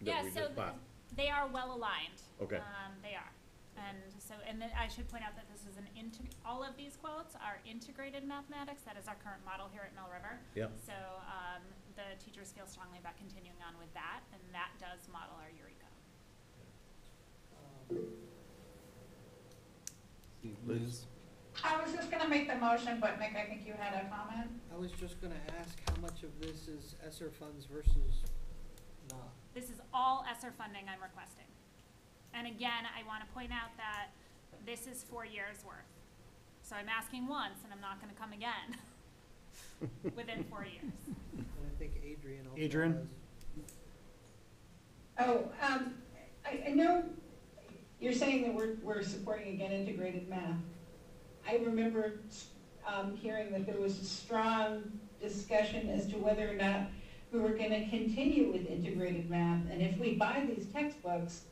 S11: Yeah,
S5: that we
S11: so
S5: just bought?
S11: th- they are well aligned.
S5: Okay.
S11: Um, they are. And so, and then I should point out that this is an integ, all of these quotes are integrated mathematics. That is our current model here at Mill River.
S5: Yep.
S11: So, um, the teachers feel strongly about continuing on with that, and that does model our Eureka.
S4: Liz?
S12: I was just gonna make the motion, but Nick, I think you had a comment?
S10: I was just gonna ask how much of this is ESSER funds versus not?
S11: This is all ESSER funding I'm requesting. And again, I want to point out that this is four years' worth. So I'm asking once, and I'm not going to come again within four years.
S10: And I think Adrian also
S1: Adrian?
S10: has.
S15: Oh, um, I, I know you're saying that we're, we're supporting again integrated math. I remember, um, hearing that there was a strong discussion as to whether or not we were gonna continue with integrated math, and if we buy these textbooks,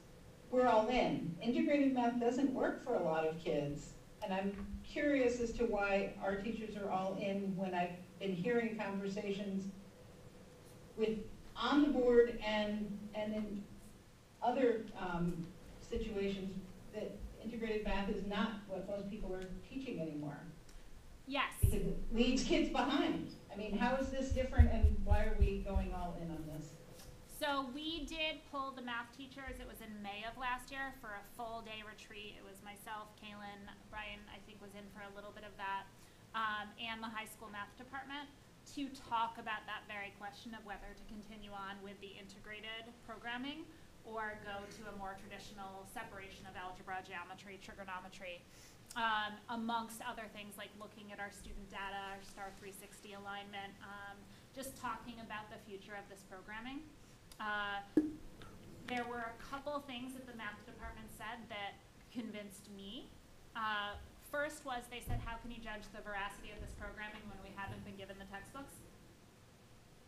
S15: we're all in. Integrated math doesn't work for a lot of kids, and I'm curious as to why our teachers are all in when I've been hearing conversations with, on the board and, and in other, um, situations, that integrated math is not what most people are teaching anymore.
S11: Yes.
S15: Because it leaves kids behind. I mean, how is this different and why are we going all in on this?
S11: So we did pull the math teachers, it was in May of last year for a full day retreat. It was myself, Kaylin, Brian, I think was in for a little bit of that, um, and the high school math department to talk about that very question of whether to continue on with the integrated programming or go to a more traditional separation of algebra, geometry, trigonometry. Um, amongst other things like looking at our student data, our STAR 360 alignment, um, just talking about the future of this programming. Uh, there were a couple things that the math department said that convinced me. Uh, first was they said, how can you judge the veracity of this programming when we haven't been given the textbooks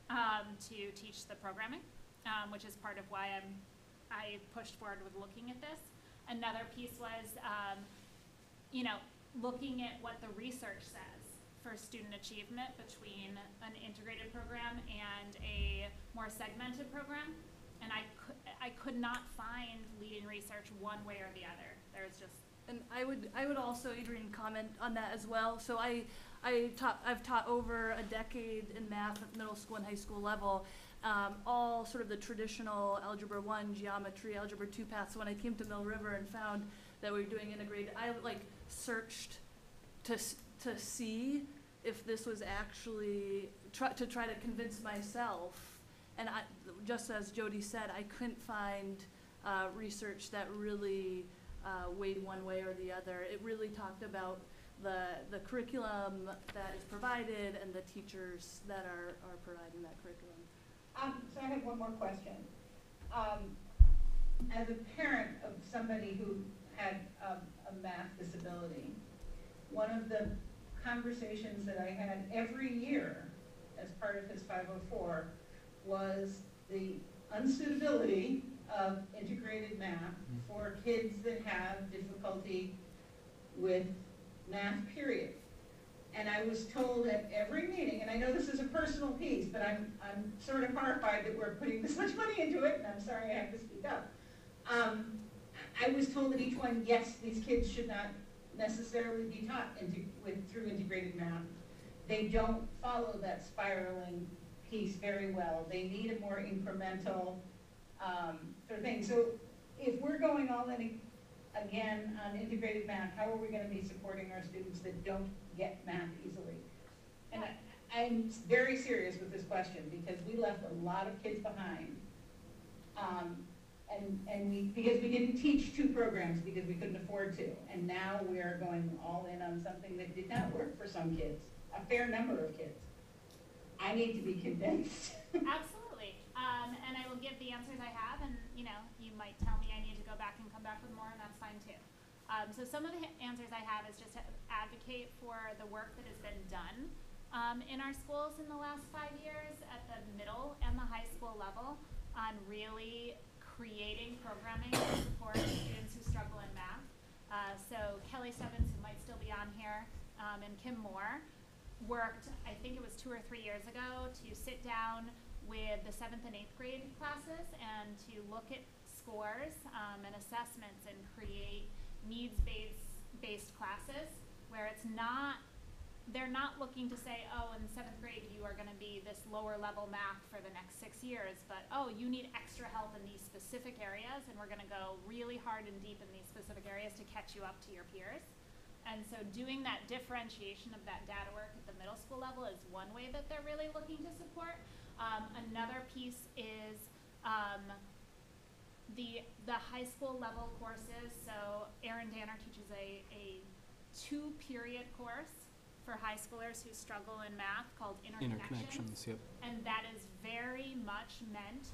S11: um, to teach the programming, um, which is part of why I'm I pushed forward with looking at this. Another piece was, um, you know, looking at what the research says for student achievement between an integrated program and a more segmented program. And I could, I could not find leading research one way or the other. There's just
S6: And I would, I would also, Adrian, comment on that as well. So I, I taught, I've taught over a decade in math at middle school and high school level. Um, all sort of the traditional algebra one, geometry, algebra two paths. When I came to Mill River and found that we were doing integrated, I like searched to, to see if this was actually, try, to try to convince myself. And I, just as Jody said, I couldn't find, uh, research that really, uh, weighed one way or the other. It really talked about the, the curriculum that is provided and the teachers that are, are providing that curriculum.
S15: Um, so I have one more question. Um, as a parent of somebody who had a, a math disability, one of the conversations that I had every year as part of his five oh four was the unsuitability of integrated math for kids that have difficulty with math, period. And I was told at every meeting, and I know this is a personal piece, but I'm, I'm sort of horrified that we're putting this much money into it, and I'm sorry I have to speak up. Um, I was told at each one, yes, these kids should not necessarily be taught with, through integrated math. They don't follow that spiraling piece very well. They need a more incremental, um, sort of thing. So if we're going all in again on integrated math, how are we gonna be supporting our students that don't get math easily? And I, I'm very serious with this question because we left a lot of kids behind. Um, and, and we, because we didn't teach two programs because we couldn't afford to. And now we are going all in on something that did not work for some kids, a fair number of kids. I need to be convinced.
S11: Absolutely. Um, and I will give the answers I have, and you know, you might tell me I need to go back and come back with more, and that's fine too. Um, so some of the answers I have is just to advocate for the work that has been done um, in our schools in the last five years at the middle and the high school level on really creating programming to support students who struggle in math. Uh, so Kelly Stebbins, who might still be on here, um, and Kim Moore worked, I think it was two or three years ago, to sit down with the seventh and eighth grade classes and to look at scores um, and assessments and create needs-based based classes where it's not they're not looking to say, oh, in seventh grade you are going to be this lower level math for the next six years, but oh, you need extra help in these specific areas, and we're going to go really hard and deep in these specific areas to catch you up to your peers. And so, doing that differentiation of that data work at the middle school level is one way that they're really looking to support. Um, another piece is um, the the high school level courses. So, Erin Danner teaches a, a two period course for high schoolers who struggle in math called interconnections.
S4: Interconnections, yep.
S11: And that is very much meant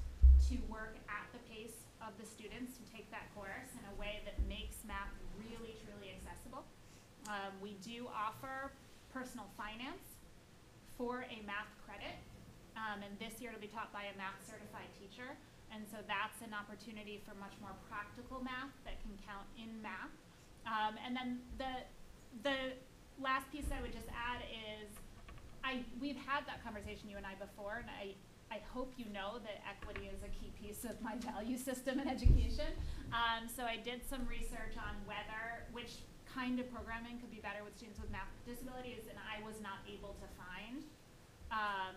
S11: to work at the pace of the students who take that course in a way that makes math really, truly accessible. Um, we do offer personal finance for a math credit. Um, and this year it'll be taught by a math certified teacher. And so that's an opportunity for much more practical math that can count in math. Um, and then the, the last piece I would just add is I, we've had that conversation, you and I, before, and I, I hope you know that equity is a key piece of my value system in education. Um, so I did some research on whether, which kind of programming could be better with students with math disabilities, and I was not able to find um,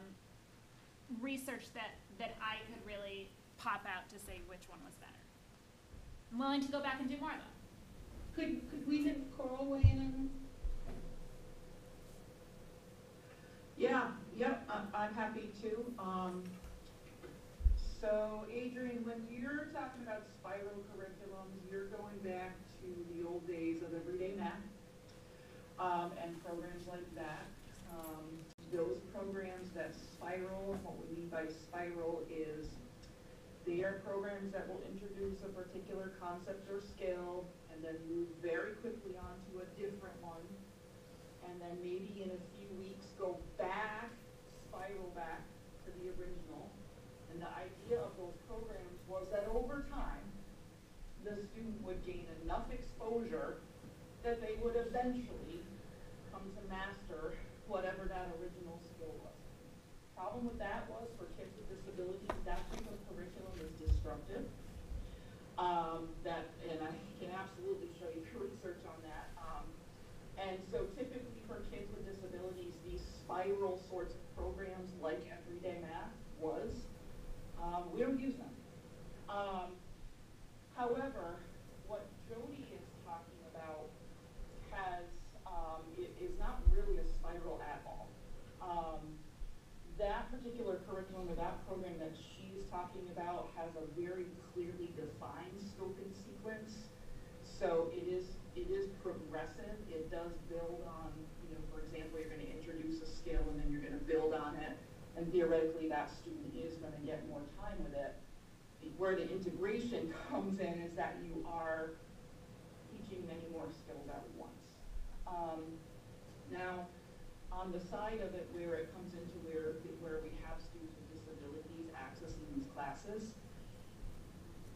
S11: research that, that I could really pop out to say which one was better. I'm willing to go back and do more though.
S15: Could, could we have Coral weigh in on
S14: Yeah, yep, I'm, I'm happy to. Um, so Adrian, when you're talking about spiral curriculums, you're going back to the old days of everyday math, um, and programs like that. Um, those programs that spiral, what we mean by spiral is they are programs that will introduce a particular concept or skill and then move very quickly on to a different one. And then maybe in a few weeks go back, spiral back to the original. And the idea of those programs was that over time, the student would gain enough exposure that they would eventually come to master whatever that original skill was. Problem with that was for kids with disabilities, that type disruptive. Um, that, and I can absolutely show you research on that. Um, and so typically for kids with disabilities, these spiral sorts of programs like Everyday Math was, um, we don't use them. Um, however, what Jody is talking about has, um, is not really a spiral at all. Um, that particular curriculum or that program that talking about has a very clearly defined scope and sequence. So it is, it is progressive, it does build on, you know, for example, you're gonna introduce a skill and then you're gonna build on it. And theoretically, that student is gonna get more time with it. Where the integration comes in is that you are teaching many more skills at once. Um, now, on the side of it where it comes into where, where we have students with disabilities accessing these classes,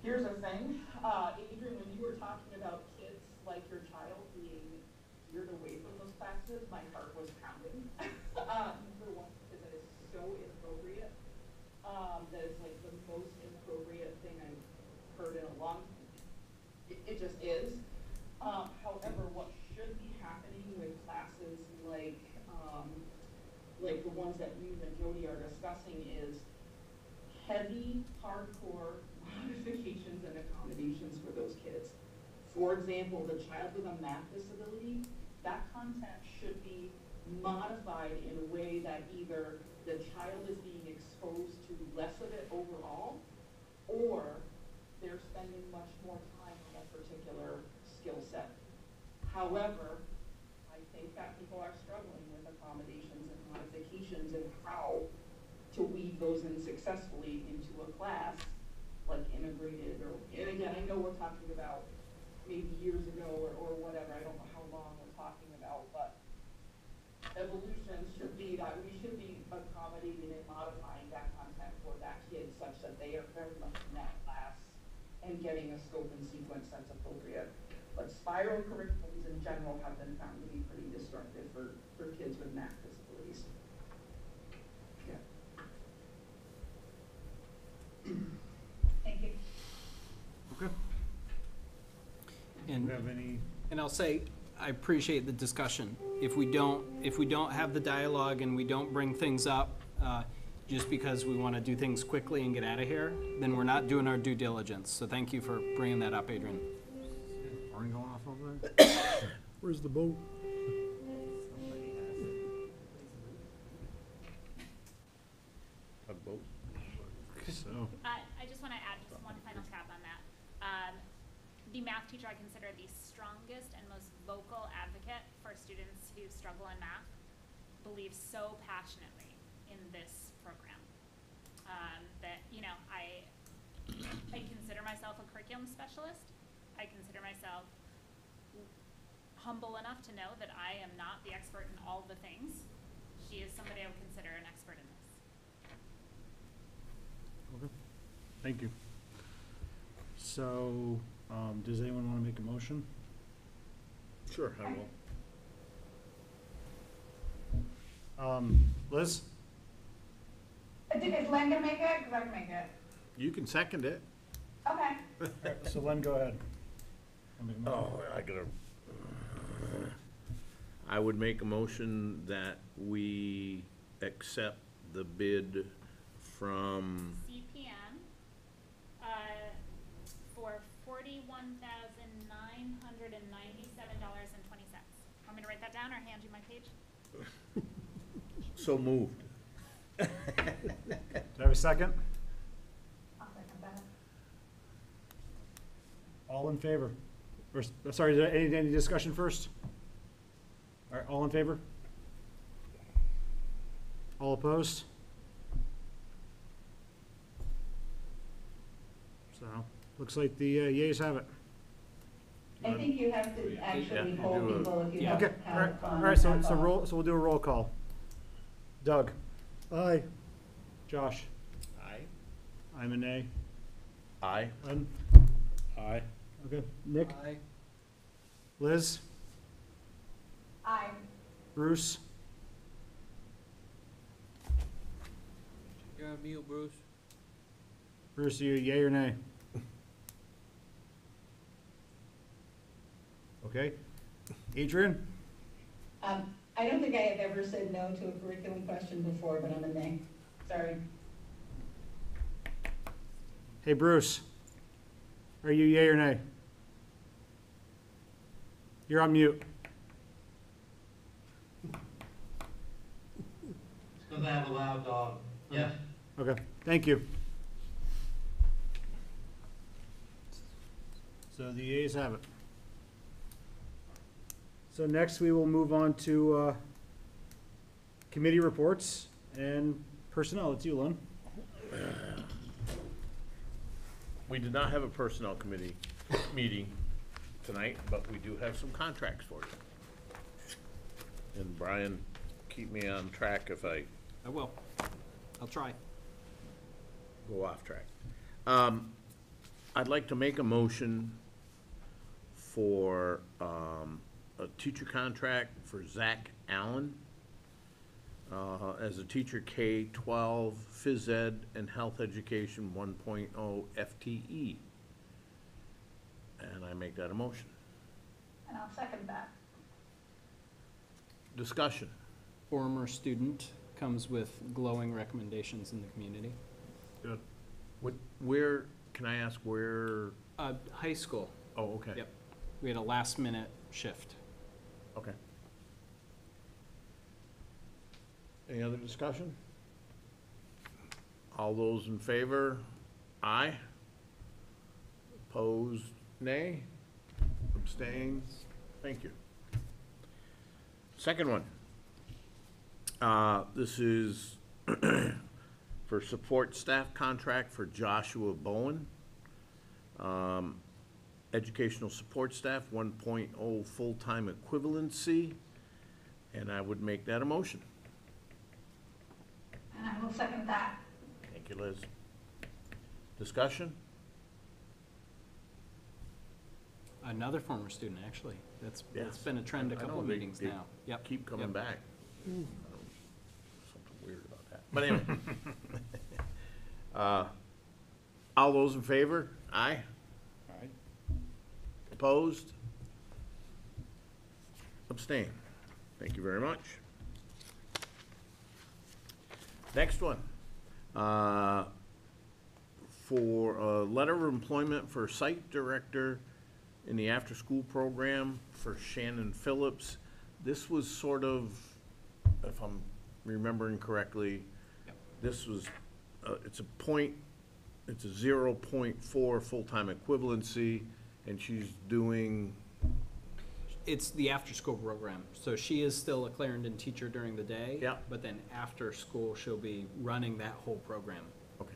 S14: here's a thing, uh, Adrian, when you were talking about kids like your child being geared away from those classes, my heart was pounding. Um, for one, because it is so inappropriate, um, that is like the most inappropriate thing I've heard in a long, it, it just is. Um, however, what should be happening with classes like, um, like the ones that you and Jody are discussing is heavy, hardcore modifications and accommodations for those kids. For example, the child with a math disability, that content should be modified in a way that either the child is being exposed to less of it overall, or they're spending much more time on that particular skill set. However, I think that people are struggling with accommodations and modifications and those in successfully into a class, like integrated or, and again, I know we're talking about maybe years ago or, or whatever, I don't know how long we're talking about, but evolution should be that we should be accommodating and modifying that content for that kid such that they are very much in that class and getting a scope and sequence that's appropriate. But spiral curriculums in general have been found to be pretty destructive for, for kids with math disabilities. Yeah.
S12: Thank you.
S1: Okay. Do
S4: And,
S1: have any,
S4: and I'll say, I appreciate the discussion. If we don't, if we don't have the dialogue and we don't bring things up, uh, just because we want to do things quickly and get out of here, then we're not doing our due diligence. So thank you for bringing that up, Adrian.
S1: horn going off over there?
S2: Where's the boat?
S5: Tugboat?
S1: So,
S11: I, I just want to add just one final cap on that. Um, the math teacher I consider vocal advocate for students who struggle in math believes so passionately in this program. Um, that, you know, I, I consider myself a curriculum specialist. I consider myself humble enough to know that I am not the expert in all the things. She is somebody I would consider an expert in this.
S1: okay, thank you. So, um, does anyone wanna make a motion?
S5: Sure, I will.
S1: Um, Liz?
S12: Uh, Is Len gonna make it? Cause I can make it.
S5: You can second it.
S12: Okay.
S1: So Len, go ahead. I'll make a motion.
S5: Oh, I gotta. I would make a motion that we accept the bid from
S11: CPM forty-one thousand nine hundred and ninety-seven dollars and twenty cents. Want me to write that down or hand you my page?
S5: So moved.
S1: Do I have a second?
S12: I'll second that.
S1: All in favor? Or, s- sorry, is there any, any discussion first? All right, all in favor? All opposed? So, looks like the uh, yeas have it.
S15: I think you have to actually
S5: you
S15: hold
S5: do a-
S15: people if you
S1: Okay,
S15: have,
S1: all right,
S15: have fun.
S1: all right, so,
S15: that's
S1: so
S15: all.
S1: roll, so we'll do a roll call. Doug?
S2: Aye.
S1: Josh?
S13: Aye.
S1: I'm a nay.
S5: Aye.
S1: Len?
S5: Aye.
S1: Okay, Nick?
S10: Aye.
S1: Liz?
S12: Aye.
S1: Bruce?
S10: You're on mute, Bruce.
S1: Bruce, you yay or nay? Okay. Adrian?
S15: Um, I don't think I have ever said no to a curriculum question before, but I'm a nay. Sorry.
S1: Hey, Bruce? Are you yay or nay? You're on mute.
S9: Because I have a loud dog. Yes.
S1: Okay, thank you. So the yeas have it. So next, we will move on to uh, committee reports and personnel. It's you, Lynn.
S5: We did not have a personnel committee meeting tonight, but we do have some contracts for you. And Brian, keep me on track if I
S4: I will. I'll try.
S5: go off track. Um, I'd like to make a motion for, um, a teacher contract for Zach Allen, uh, as a teacher K twelve, phys ed, and health education one oh FTE. And I make that a motion.
S12: And I'll second that.
S5: Discussion.
S4: Former student comes with glowing recommendations in the community.
S1: Good.
S5: What, where, can I ask where,
S4: Uh, high school,
S5: oh, okay.
S4: Yep. we had a last minute shift.
S5: Okay. Any other discussion? All those in favor, aye. Opposed, nay. Abstain, thank you. Second one. Uh, this is for support staff contract for Joshua Bowen. Um, educational support staff, 1.0 full-time equivalency, and I would make that a motion.
S12: And I will second that.
S5: Thank you, Liz. Discussion?
S4: Another former student, actually. That's, that's
S5: Yes.
S4: been a trend a
S5: I
S4: couple
S5: know,
S4: of
S5: they-
S4: meetings
S5: they
S4: now. Yep.
S5: Keep coming
S4: Yep.
S5: back. I don't- Something weird about that, but anyway. Uh, All those in favor? Aye?
S1: Aye.
S5: Opposed? Abstain. Thank you very much. Next one. Uh, For a letter of employment for site director in the after-school program for Shannon Phillips. This was sort of, if I'm remembering correctly, this was, uh, it's a point, it's a zero point four full-time equivalency, and she's doing,
S4: It's the after-school program. So she is still a Clarendon teacher during the day.
S5: Yeah.
S4: But then after school, she'll be running that whole program.
S5: okay.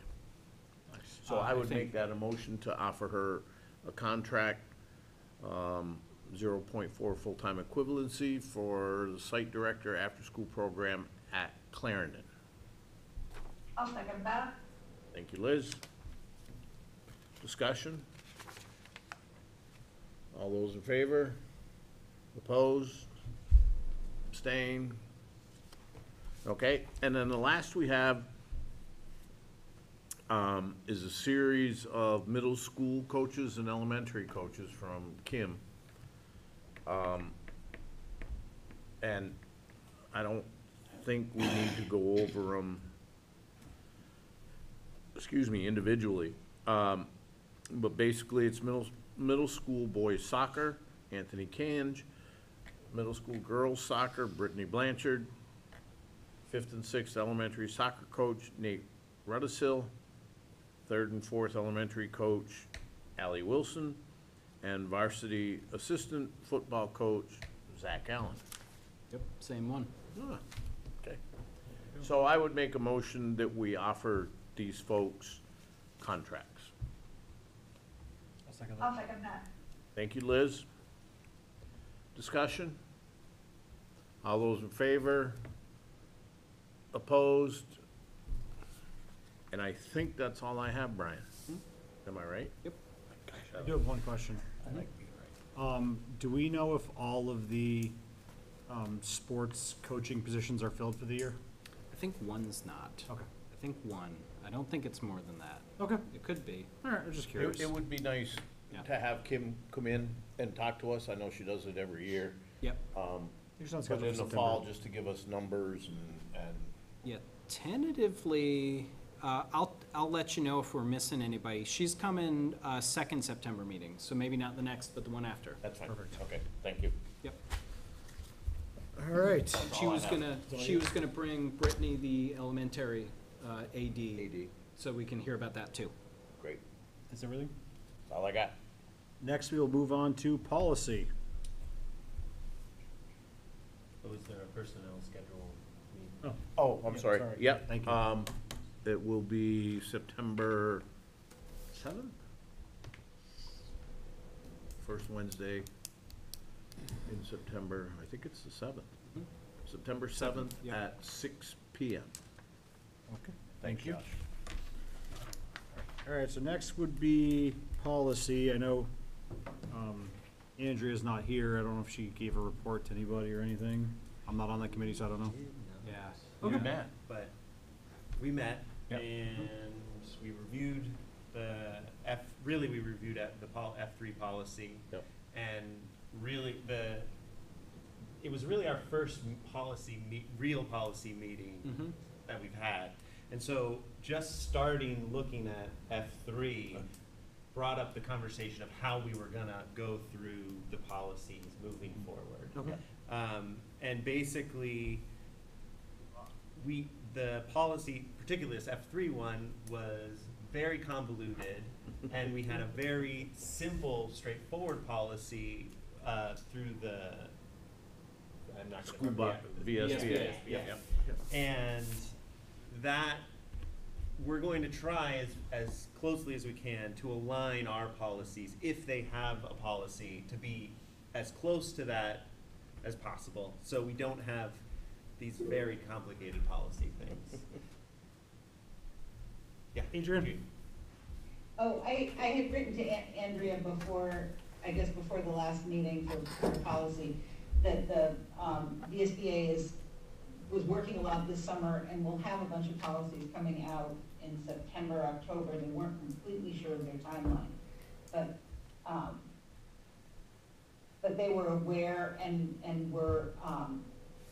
S5: So
S4: Uh,
S5: I
S4: I
S5: would
S4: think-
S5: make that a motion to offer her a contract, um, zero point four full-time equivalency for the site director after-school program at Clarendon.
S12: I'll second that.
S5: Thank you, Liz. Discussion? All those in favor? Opposed? Abstain? Okay, and then the last we have um, is a series of middle school coaches and elementary coaches from Kim. Um, and I don't think we need to go over them excuse me, individually. Um, but basically, it's middle, middle school boys soccer, Anthony Cange. Middle school girls soccer, Brittany Blanchard. Fifth and sixth elementary soccer coach, Nate Rudisil. Third and fourth elementary coach, Allie Wilson. And varsity assistant football coach, Zach Allen.
S4: Yep, same one.
S5: Ah, Okay. So I would make a motion that we offer these folks contracts.
S2: I'll second
S12: I'll second that.
S5: Thank you, Liz. Discussion? All those in favor? Opposed? And I think that's all I have, Brian. Am I right?
S4: Yep.
S1: I do have one question.
S13: I like being right.
S1: Um, do we know if all of the, um, sports coaching positions are filled for the year?
S4: I think one's not.
S1: Okay.
S4: I think one. I don't think it's more than that.
S1: Okay.
S4: It could be.
S1: All right, I'm just curious.
S5: It, it would be nice
S4: Yeah.
S5: to have Kim come in and talk to us. I know she does it every year.
S4: Yep.
S5: Um,
S1: You're on
S5: but
S1: schedule
S5: in
S1: for
S5: the fall,
S1: September.
S5: just to give us numbers and, and
S4: Yeah, tentatively, uh, I'll, I'll let you know if we're missing anybody. She's coming, uh, second September meeting, so maybe not the next, but the one after.
S5: that's fine.
S1: Perfect.
S5: Okay, thank you.
S4: Yep.
S1: All right.
S4: She
S5: all I
S4: was
S5: have.
S4: gonna, she was gonna bring Brittany, the elementary, uh, AD,
S5: AD,
S4: so we can hear about that too.
S5: great.
S1: That's everything?
S5: That's all I got.
S1: Next, we will move on to policy.
S13: Oh, is there a personnel schedule meeting?
S5: Oh, I'm
S1: Yeah,
S5: sorry.
S1: sorry.
S5: Yep.
S1: Thank you.
S5: Um, it will be September seventh? First Wednesday in September, I think it's the seventh.
S1: Mm-hmm.
S4: Mhm.
S5: September seventh
S4: yep.
S5: at six P M.
S1: Okay.
S5: Thank you. Josh.
S1: All right, so next would be policy. I know, um, Andrea's not here. I don't know if she gave a report to anybody or anything. I'm not on that committee, so I don't know.
S13: Yeah.
S1: Okay.
S13: We met, but we met
S1: Yep.
S13: and we reviewed the F, really, we reviewed at the pol, F three policy.
S5: Yep.
S13: And really, the, it was really our first m- policy, me, real policy meeting
S4: Mm-hmm.
S13: that we've had. And so just starting looking at F three brought up the conversation of how we were gonna go through the policies moving forward.
S1: Okay.
S13: Um, and basically, we, the policy, particularly this F three one, was very convoluted. And we had a very simple, straightforward policy, uh, through the, I'm not.
S5: School bu-
S13: remember the-
S5: VSBA.
S13: Yeah. And that, we're going to try as, as closely as we can to align our policies, if they have a policy, to be as close to that as possible, so we don't have these very complicated policy things. Yeah.
S1: Adrian?
S15: Oh, I, I had written to An- Andrea before, I guess before the last meeting for, for policy, that the, um, VSBA is, was working a lot this summer and will have a bunch of policies coming out in September, October. They weren't completely sure of their timeline. But, um, but they were aware and, and were, um,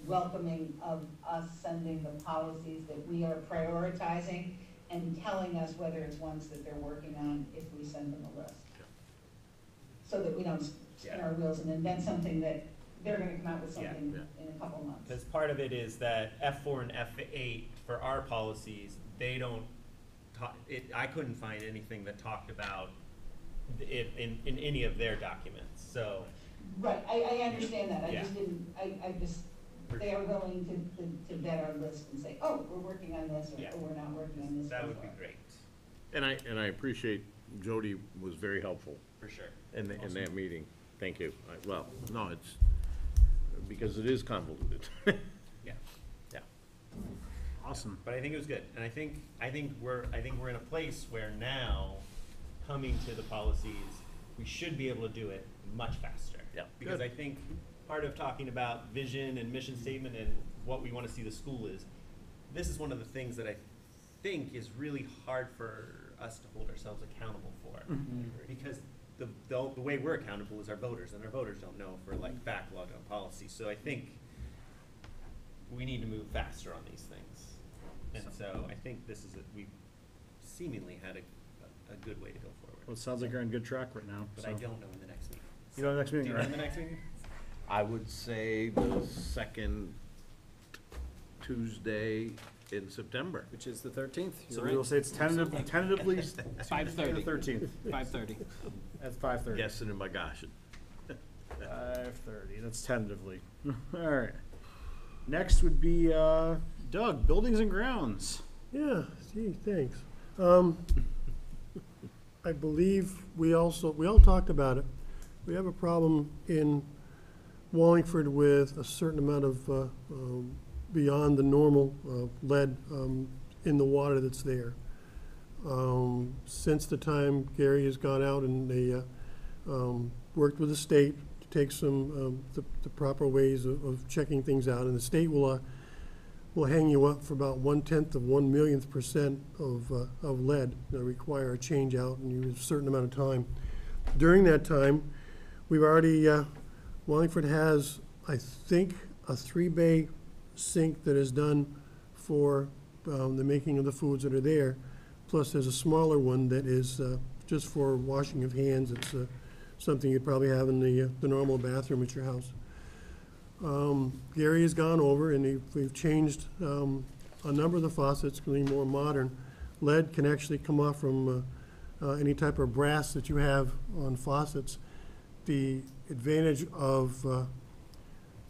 S15: welcoming of us sending the policies that we are prioritizing and telling us whether it's ones that they're working on if we send them a list. So that we don't spin our wheels and invent something that they're gonna come out with
S13: Yeah.
S15: something
S5: Yeah.
S15: in a couple months.
S13: Because part of it is that F four and F eight, for our policies, they don't talk, it, I couldn't find anything that talked about it in, in any of their documents, so.
S15: Right, I, I understand that, I
S13: Yeah.
S15: just didn't, I, I just, they are willing to, to, to vet our list and say, oh, we're working on this,
S13: Yeah.
S15: or, or we're not working on this.
S13: That
S15: so
S13: would be
S15: far."
S13: great,
S5: And I, and I appreciate Jody was very helpful
S13: for sure.
S5: in, the- in that meeting. Thank you. I- Well, no, it's, because it is convoluted.
S13: Yeah, yeah.
S1: Awesome.
S13: But I think it was good, and I think, I think we're, I think we're in a place where now, coming to the policies, we should be able to do it much faster.
S5: Yeah.
S13: Because
S1: Good.
S13: I think part of talking about vision and mission statement and what we wanna see the school is, this is one of the things that I think is really hard for us to hold ourselves accountable for. Mm-hmm. Because the, the, the way we're accountable is our voters, and our voters don't know for like backlog on policy, so I think we need to move faster on these things. And so I think this is, a we seemingly had a, a a good way to go forward.
S1: Well,
S13: forward.
S1: it sounds like you're on good track right now,
S13: But
S1: so.
S13: I don't know when the next meeting is.
S1: You know the next
S13: Do
S1: meeting,
S13: you know
S1: right?
S13: when the next meeting? is?
S5: I would say the second Tuesday in September.
S4: Which is the thirteenth,
S1: So
S4: you're
S1: we will say it's tentatively, tentatively
S4: Five
S1: Tuesday
S4: thirty.
S1: the thirteenth,
S4: Five thirty.
S1: At five thirty.
S5: Guessing in my gosh.
S1: Five thirty, that's tentatively. All right. Next would be, uh, Doug, Buildings and Grounds.
S2: Yeah, gee, thanks. Um, I believe we also, we all talked about it. We have a problem in Wallingford with a certain amount of, uh, um, beyond the normal, uh, lead, um, in the water that's there. Um, since the time Gary has gone out and they, uh, um, worked with the state to take some, um, the, the proper ways of, of checking things out, and the state will, uh, will hang you up for about one-tenth of one millionth percent of, uh, of lead that require a change out in a certain amount of time. During that time, we've already, uh, Wallingford has, I think, a three-bay sink that is done for, um, the making of the foods that are there. Plus, there's a smaller one that is, uh, just for washing of hands. It's, uh, something you'd probably have in the, uh, the normal bathroom at your house. Um, Gary has gone over and he- we've changed um, a number of the faucets to be more modern. Lead can actually come off from uh, uh, any type of brass that you have on faucets. The advantage of uh,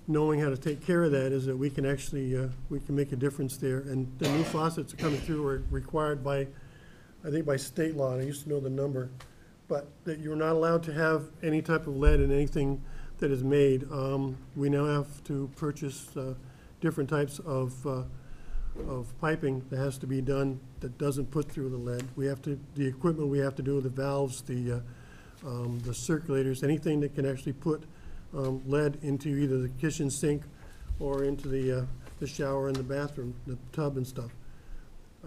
S2: knowing how to take care of that is that we can actually, uh, we can make a difference there. And the new faucets are coming through are required by, I think by state law, and I used to know the number, but that you're not allowed to have any type of lead in anything that is made. Um, We now have to purchase uh, different types of, uh, of piping that has to be done that doesn't put through the lead. We have to, the equipment we have to do, the valves, the, uh, um, the circulators, anything that can actually put um, lead into either the kitchen sink or into the, uh, the shower and the bathroom, the tub and stuff.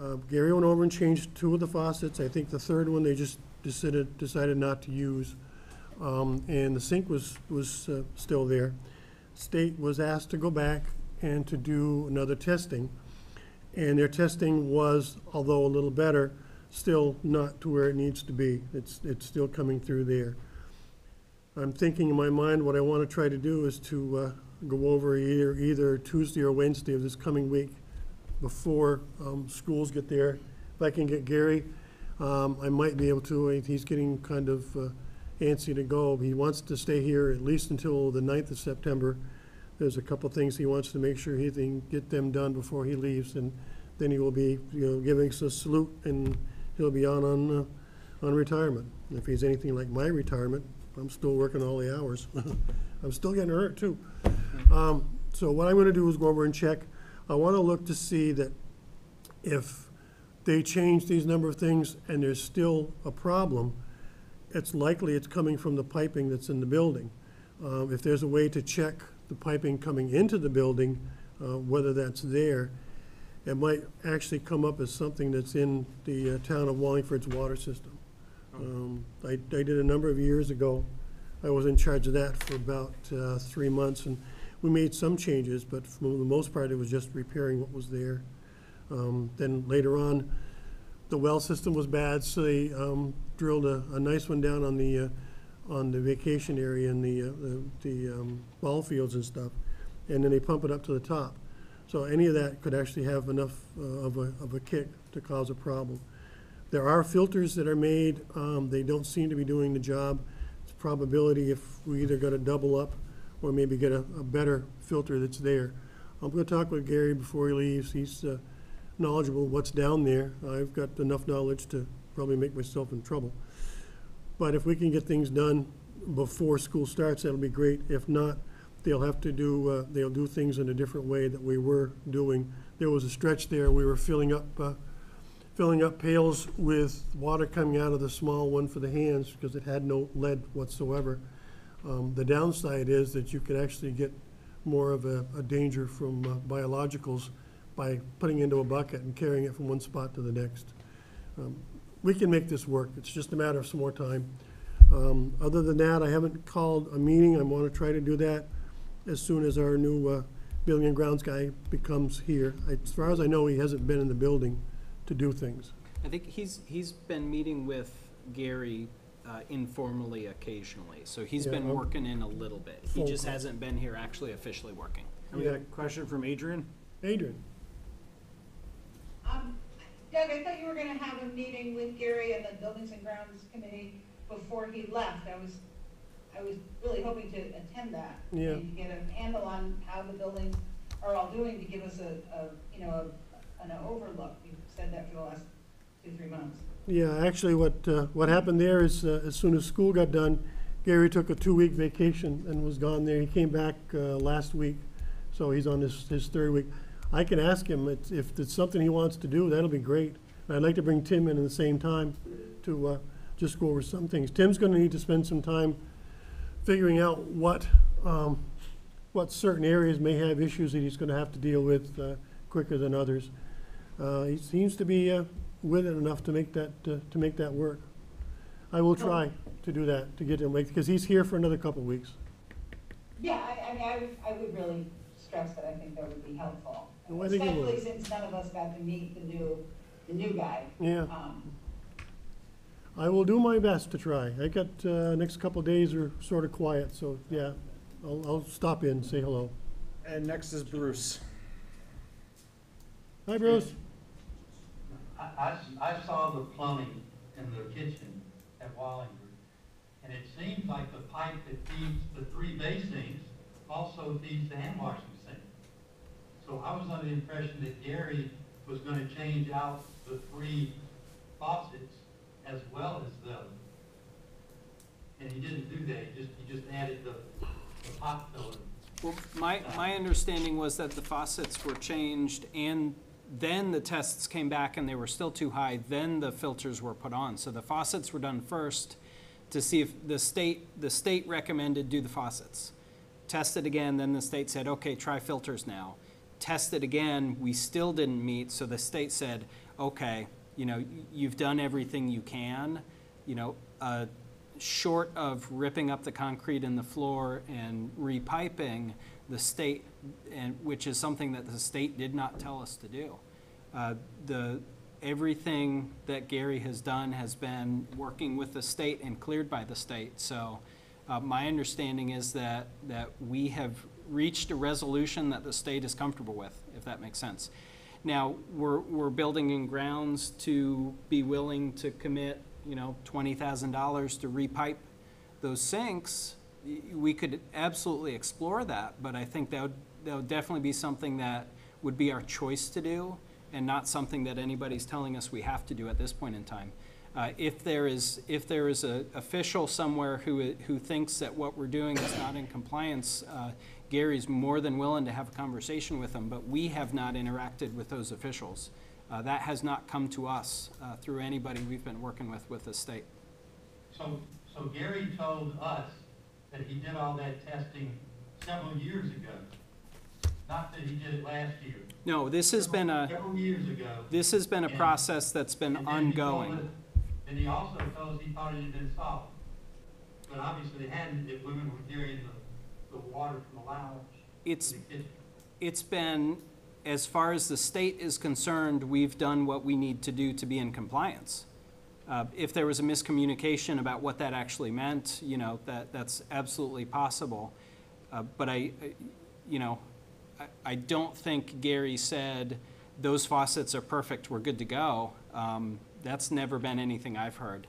S2: Uh, Gary went over and changed two of the faucets. I think the third one, they just decided, decided not to use. Um, and the sink was, was, uh, still there. State was asked to go back and to do another testing. And their testing was, although a little better, still not to where it needs to be. It's, it's still coming through there. I'm thinking in my mind, what I want to try to do is to, uh, go over either, either Tuesday or Wednesday of this coming week before, um, schools get there. If I can get Gary, um, I might be able to, he's getting kind of, uh, antsy to go. He wants to stay here at least until the 9th of September. There's a couple things he wants to make sure he can get them done before he leaves, and then he will be, you know, giving us a salute, and he'll be on, on, uh, on retirement. If he's anything like my retirement, I'm still working all the hours. I'm still getting hurt, too. Um, So what I'm gonna do is go over and check. I wanna look to see that if they change these number of things and there's still a problem, it's likely it's coming from the piping that's in the building. Um, If there's a way to check the piping coming into the building, uh, whether that's there, it might actually come up as something that's in the uh, town of Wallingford's water system. Um, I, I did a number of years ago, I was in charge of that for about uh, three months, and we made some changes, but for the most part, it was just repairing what was there. Um, Then later on, the well system was bad, so they um, drilled a, a nice one down on the, uh, on the vacation area and the, uh, the the, um, ball fields and stuff, and then they pump it up to the top. So any of that could actually have enough uh, of a, of a kick to cause a problem. There are filters that are made, um, they don't seem to be doing the job. It's probability if we either got to double up or maybe get a, a better filter that's there. I'm gonna talk with Gary before he leaves, he's, uh, knowledgeable what's down there. I've got enough knowledge to probably make myself in trouble. But if we can get things done before school starts, that'll be great. If not, they'll have to do, uh, they'll do things in a different way that we were doing. There was a stretch there, we were filling up, uh, filling up pails with water coming out of the small one for the hands because it had no lead whatsoever. Um, The downside is that you could actually get more of a, a danger from uh, biologicals by putting into a bucket and carrying it from one spot to the next. Um, We can make this work, it's just a matter of some more time. Um, Other than that, I haven't called a meeting, I want to try to do that as soon as our new uh, building and grounds guy becomes here. As far as I know, he hasn't been in the building to do things.
S4: I think he's, he's been meeting with Gary uh, informally occasionally, so he's
S2: Yeah,
S4: been
S2: I'll-
S4: working in a little bit. He
S2: Phone
S4: just
S2: call.
S4: hasn't been here actually officially working.
S1: We got a question from Adrian?
S2: Adrian?
S15: Um, Doug, I thought you were gonna have a meeting with Gary and the Buildings and Grounds Committee before he left. I was, I was really hoping to attend that.
S2: Yeah.
S15: And get a handle on how the buildings are all doing to give us a, a, you know, a- an overlook. You've said that for the last two, three months.
S2: Yeah, actually, what, uh, what happened there is, uh, as soon as school got done, Gary took a two-week vacation and was gone there. He came back uh, last week, so he's on his, his third week. I can ask him, it's- if it's something he wants to do, that'll be great. And I'd like to bring Tim in at the same time to uh, just go over some things. Tim's gonna need to spend some time figuring out what, um, what certain areas may have issues that he's gonna have to deal with uh, quicker than others. Uh, He seems to be uh, with it enough to make that, uh, to make that work. I will try to do that, to get him, because he's here for another couple of weeks.
S15: Yeah, I, I mean, I would, I would really stress that I think that would be helpful.
S2: Oh, I think it will.
S15: Especially since none of us got to meet the new, the new guy.
S2: Yeah.
S15: Um,
S2: I will do my best to try. I got, uh, next couple of days are sort of quiet, so, yeah, I'll, I'll stop in, say hello.
S1: And next is Bruce.
S2: Hi, Bruce.
S16: I, I saw the plumbing in the kitchen at Wallingford, and it seems like the pipe that feeds the three basins also feeds the hand washing sink. So I was under the impression that Gary was gonna change out the three faucets as well as the, and he didn't do that, he just, he just added the, the pot filler.
S4: Well, my, my understanding was that the faucets were changed and then the tests came back and they were still too high, then the filters were put on. So the faucets were done first to see if the state, the state recommended do the faucets. Test it again, then the state said, okay, try filters now. Test it again, we still didn't meet, so the state said, okay, you know, you've done everything you can, you know, uh, short of ripping up the concrete in the floor and repiping, the state, and, which is something that the state did not tell us to do. Uh, The, everything that Gary has done has been working with the state and cleared by the state. So uh, my understanding is that, that we have reached a resolution that the state is comfortable with, if that makes sense. Now, we're, we're building in grounds to be willing to commit, you know, twenty thousand dollars to repipe those sinks. We could absolutely explore that, but I think that would, that would definitely be something that would be our choice to do and not something that anybody's telling us we have to do at this point in time. Uh, if there is, if there is a official somewhere who, who thinks that what we're doing is not in compliance, uh, Gary's more than willing to have a conversation with them, but we have not interacted with those officials. Uh, that has not come to us, uh, through anybody we've been working with, with the state.
S16: So, so Gary told us that he did all that testing several years ago, not that he did it last year.
S4: No, this has been a,
S16: Several years ago.
S4: this has been a process that's been
S16: and then he told
S4: ongoing.
S16: us- And he also told us he thought it had been solved. But obviously it hadn't, if women were carrying the, the water from the lounge
S4: It's,
S16: to the kitchen.
S4: it's been, as far as the state is concerned, we've done what we need to do to be in compliance. Uh, If there was a miscommunication about what that actually meant, you know, that, that's absolutely possible. Uh, But I, I- you know, I, I don't think Gary said, those faucets are perfect, we're good to go. Um, That's never been anything I've heard.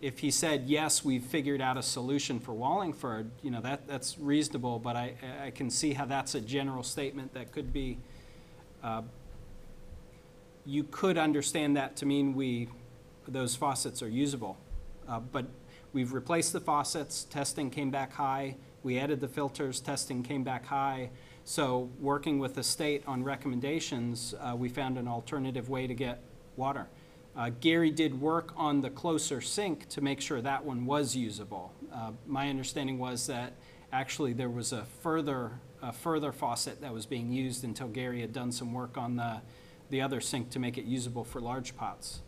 S4: If he said, yes, we've figured out a solution for Wallingford, you know, that, that's reasonable, but I, I can see how that's a general statement that could be, uh, you could understand that to mean we, those faucets are usable. Uh, But we've replaced the faucets, testing came back high. We added the filters, testing came back high. So working with the state on recommendations, uh, we found an alternative way to get water. Uh, Gary did work on the closer sink to make sure that one was usable. Uh, My understanding was that actually there was a further, a further faucet that was being used until Gary had done some work on the, the other sink to make it usable for large pots.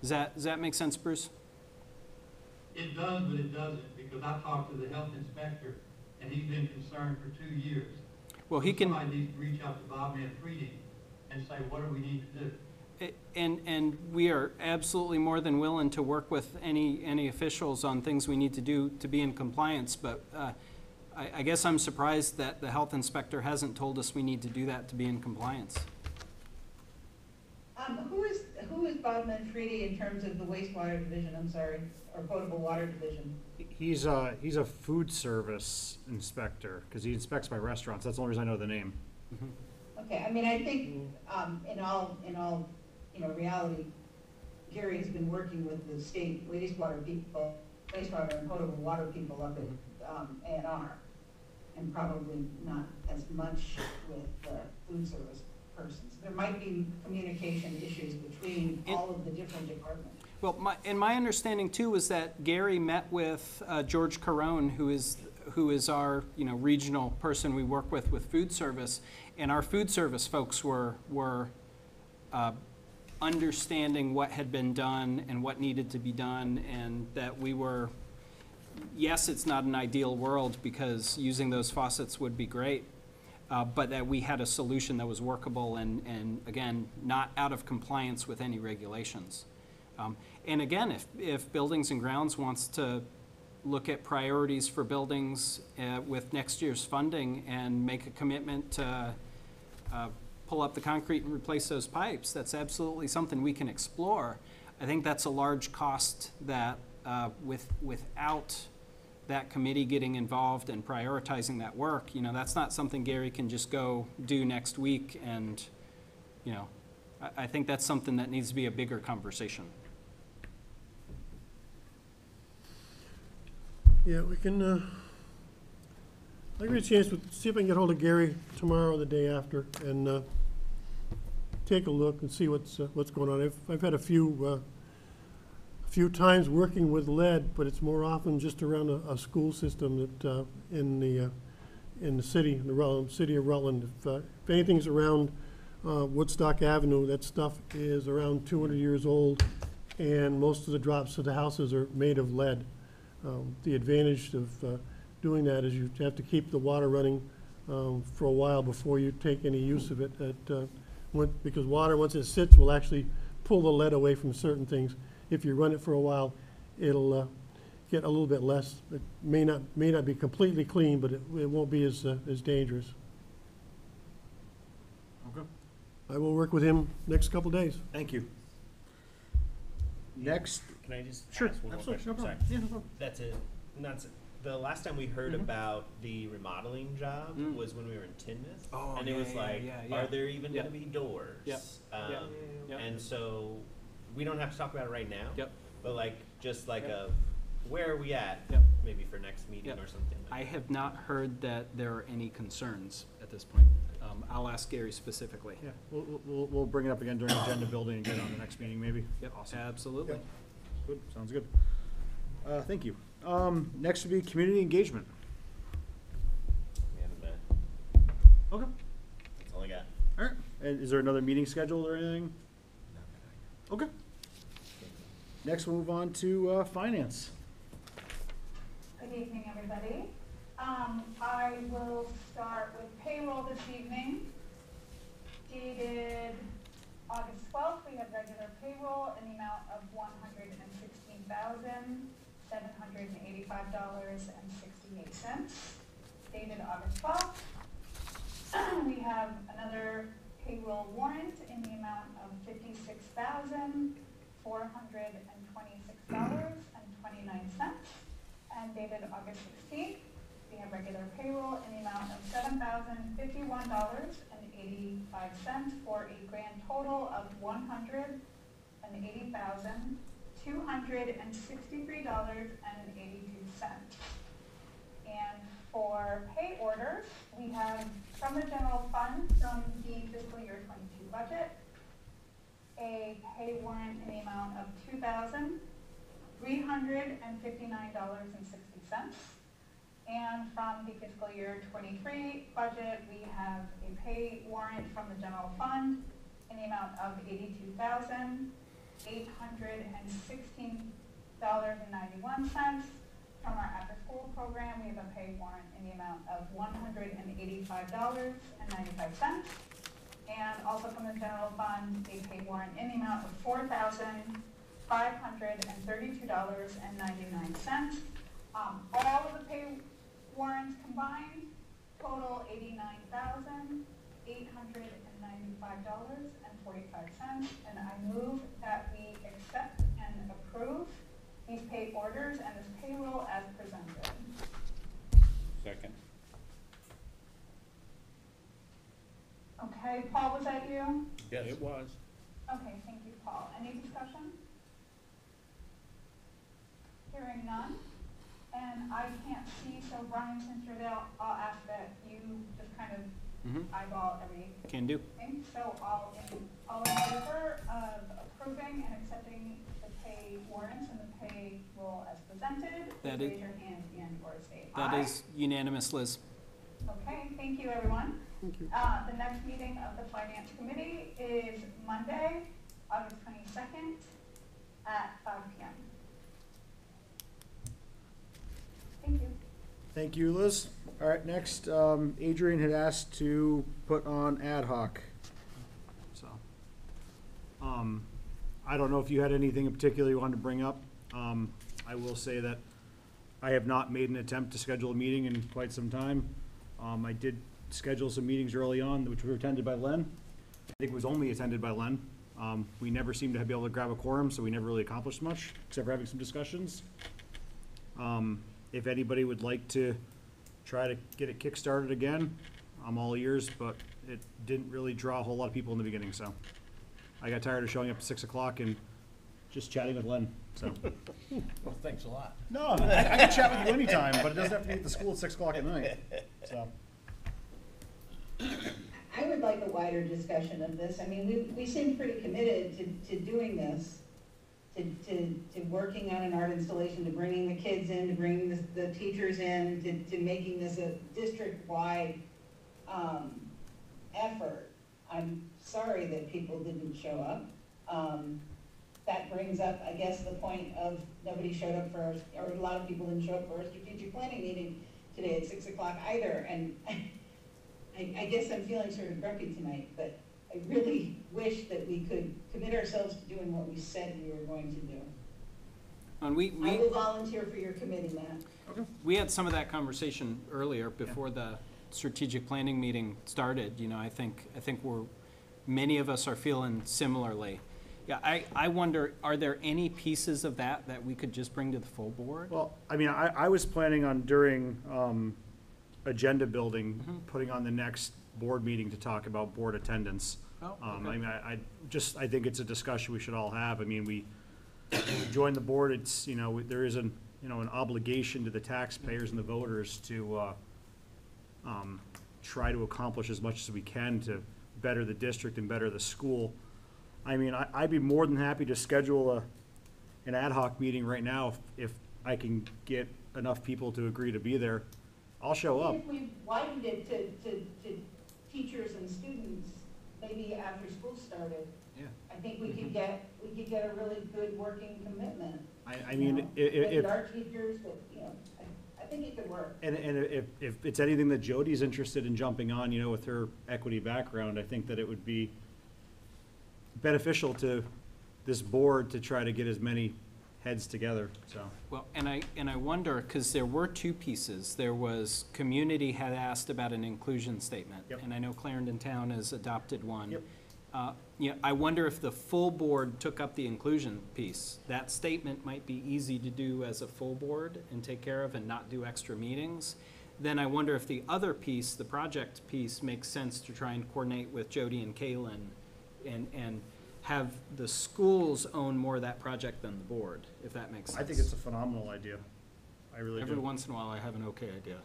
S4: Does that, does that make sense, Bruce?
S16: It does, but it doesn't, because I talked to the health inspector, and he's been concerned for two years.
S4: Well, he can,
S16: Somebody needs to reach out to Bob Manfredi and say, what do we need to do?
S4: And, and we are absolutely more than willing to work with any, any officials on things we need to do to be in compliance, but uh, I, I guess I'm surprised that the health inspector hasn't told us we need to do that to be in compliance.
S15: Um, who is, who is Bob Manfredi in terms of the wastewater division, I'm sorry, or potable water division?
S1: He's a, he's a food service inspector, because he inspects my restaurants, that's the only reason I know the name.
S15: Okay, I mean, I think, um, in all, in all, you know, reality, Gary has been working with the state wastewater people, wastewater and potable water people up at, um, A and R. And probably not as much with the food service persons. There might be communication issues between all of the different departments.
S4: Well, my, and my understanding too was that Gary met with uh, George Carone, who is, who is our, you know, regional person we work with with food service. And our food service folks were, were uh, understanding what had been done and what needed to be done, and that we were, yes, it's not an ideal world because using those faucets would be great, uh, but that we had a solution that was workable and, and again, not out of compliance with any regulations. Um, And again, if, if Buildings and Grounds wants to look at priorities for buildings uh, with next year's funding and make a commitment to uh, pull up the concrete and replace those pipes, that's absolutely something we can explore. I think that's a large cost that, uh, with, without that committee getting involved and prioritizing that work, you know, that's not something Gary can just go do next week and, you know, I, I think that's something that needs to be a bigger conversation.
S2: Yeah, we can, uh, I'll give you a chance to see if I can get hold of Gary tomorrow or the day after and, uh, take a look and see what's, uh, what's going on. I've, I've had a few, uh, few times working with lead, but it's more often just around a, a school system that, uh, in the, uh, in the city, in the Rutland, city of Rutland. If, uh, if anything's around, uh, Woodstock Avenue, that stuff is around two hundred years old, and most of the drops to the houses are made of lead. Um, The advantage of uh, doing that is you have to keep the water running um, for a while before you take any use of it. That, uh, when- Because water, once it sits, will actually pull the lead away from certain things. If you run it for a while, it'll uh, get a little bit less. It may not, may not be completely clean, but it it won't be as, uh, as dangerous.
S1: Okay.
S2: I will work with him next couple days.
S1: Thank you. Next,
S13: Can I just
S1: Sure,
S13: ask one more
S1: absolutely,
S13: question?
S1: no
S13: Sorry.
S1: problem. Yeah, no problem.
S13: That's it. Not s- the last time we heard
S1: Mhm.
S13: about the remodeling job
S4: Mm.
S13: was when we were in Tinmouth,
S4: Oh,
S13: and it
S4: yeah,
S13: was
S4: yeah,
S13: like,
S4: yeah, yeah.
S13: are there even
S4: Yep.
S13: going to be doors?
S4: Yep.
S13: Um,
S4: Yep. Yep.
S13: And so we don't have to talk about it right now.
S4: Yep.
S13: But like, just like
S4: Yep.
S13: a, where are we at?
S4: Yep.
S13: Maybe for next meeting
S4: Yep.
S13: or something. Like
S4: I have not heard that there are any concerns at this point. Um, I'll ask Gary specifically.
S1: Yeah, we'll, we'll- we'll, we'll bring it up again during agenda building and get it on the next meeting, maybe.
S4: Yep,
S1: Awesome.
S4: absolutely.
S1: Yep. Good, sounds good. Uh, thank you. Um, next would be community engagement.
S13: We haven't met.
S1: Okay.
S13: That's all I got.
S1: All right. And is there another meeting scheduled or anything? Okay. Next, we'll move on to, uh, finance.
S12: Good evening, everybody. Um, I will start with payroll this evening. Dated August twelfth, we have regular payroll in the amount of one hundred and sixteen thousand, seven hundred and eighty-five dollars and sixty-eight cents. Dated August twelfth. We have another payroll warrant in the amount of fifty-six thousand, four hundred and twenty-six dollars and twenty-nine cents. And dated August sixteenth, we have regular payroll in the amount of seven thousand fifty-one dollars and eighty-five cents for a grand total of one hundred and eighty thousand, two hundred and sixty-three dollars and eighty-two cents. And for pay orders, we have from the general fund from the fiscal year 22 budget, a pay warrant in the amount of $2,359.60. And from the fiscal year 23 budget, we have a pay warrant from the general fund in the amount of $82,816.91 from our after-school program, we have a pay warrant in the amount of one hundred and also from the general fund, a pay warrant in the amount of four thousand five hundred and thirty-two dollars and ninety-nine cents. Um, all of the pay warrants combined total eighty-nine thousand eight hundred and ninety-five dollars and forty-five cents. And I move that we accept and approve these pay orders and this payroll as presented.
S17: Second.
S12: Okay, Paul, was that you?
S5: Yes.
S17: It was.
S12: Okay, thank you, Paul. Any discussion? Hearing none, and I can't see, so Brian, since you're there, I'll ask that you just kind of
S4: Mhm.
S12: eyeball everything.
S4: Can do.
S12: So all in, all in favor of approving and accepting the pay warrants and the pay roll as presented,
S4: That
S12: please
S4: is-
S12: raise your hand and or say
S4: That
S12: aye.
S4: is unanimous, Liz.
S12: Okay, thank you, everyone.
S2: Thank you.
S12: Uh, the next meeting of the finance committee is Monday, August twenty-second at five P M. Thank you.
S1: Thank you, Liz. All right, next, um, Adrian had asked to put on ad hoc. So, um, I don't know if you had anything in particular you wanted to bring up. Um, I will say that I have not made an attempt to schedule a meeting in quite some time. Um, I did schedule some meetings early on, which were attended by Len. I think it was only attended by Len. Um, we never seemed to be able to grab a quorum, so we never really accomplished much, except for having some discussions. Um, if anybody would like to try to get it kickstarted again, I'm all ears, but it didn't really draw a whole lot of people in the beginning, so. I got tired of showing up at six o'clock and just chatting with Len, so.
S5: Well, thanks a lot.
S1: No, I, I can chat with you anytime, but it doesn't have to be at the school at six o'clock at night, so.
S15: I would like a wider discussion of this. I mean, we, we seem pretty committed to, to doing this, to, to, to working on an art installation, to bringing the kids in, to bringing the, the teachers in, to, to making this a district-wide, um, effort. I'm sorry that people didn't show up. Um, that brings up, I guess, the point of nobody showed up for, our- or a lot of people didn't show up for our strategic planning meeting today at six o'clock either, and I, I guess I'm feeling sort of grumpy tonight, but I really wish that we could commit ourselves to doing what we said we were going to do.
S4: And we,
S15: I
S4: we,
S15: will volunteer for your committee, Matt.
S4: we had some of that conversation earlier before the strategic planning meeting started, you know, I think, I think we're, many of us are feeling similarly. Yeah, I, I wonder, are there any pieces of that that we could just bring to the full board?
S1: Well, I mean, I, I was planning on during, um, agenda building,
S4: Mhm.
S1: putting on the next board meeting to talk about board attendance.
S4: Oh,
S1: Um, I
S4: okay.
S1: mean, I, I just, I think it's a discussion we should all have. I mean, we, we join the board, it's, you know, there is an, you know, an obligation to the taxpayers and the voters to, uh, um, try to accomplish as much as we can to better the district and better the school. I mean, I, I'd be more than happy to schedule a, an ad hoc meeting right now if, if I can get enough people to agree to be there. I'll show up.
S15: If we widened it to, to, to teachers and students, maybe after school started,
S4: Yeah.
S15: I think we could get, we could get a really good working commitment.
S1: I, I mean, i- i- if.
S15: With our teachers, with, you know, think it could work.
S1: And, and if, if it's anything that Jody's interested in jumping on, you know, with her equity background, I think that it would be beneficial to this board to try to get as many heads together, so.
S4: Well, and I, and I wonder, because there were two pieces. There was, community had asked about an inclusion statement.
S1: Yep.
S4: And I know Clarendon Town has adopted one.
S1: Yep.
S4: Uh, You know, I wonder if the full board took up the inclusion piece. That statement might be easy to do as a full board and take care of and not do extra meetings. Then I wonder if the other piece, the project piece, makes sense to try and coordinate with Jody and Kalen and, and have the schools own more of that project than the board, if that makes sense.
S1: I think it's a phenomenal idea. I really do.
S4: Every once in a while, I have an okay idea.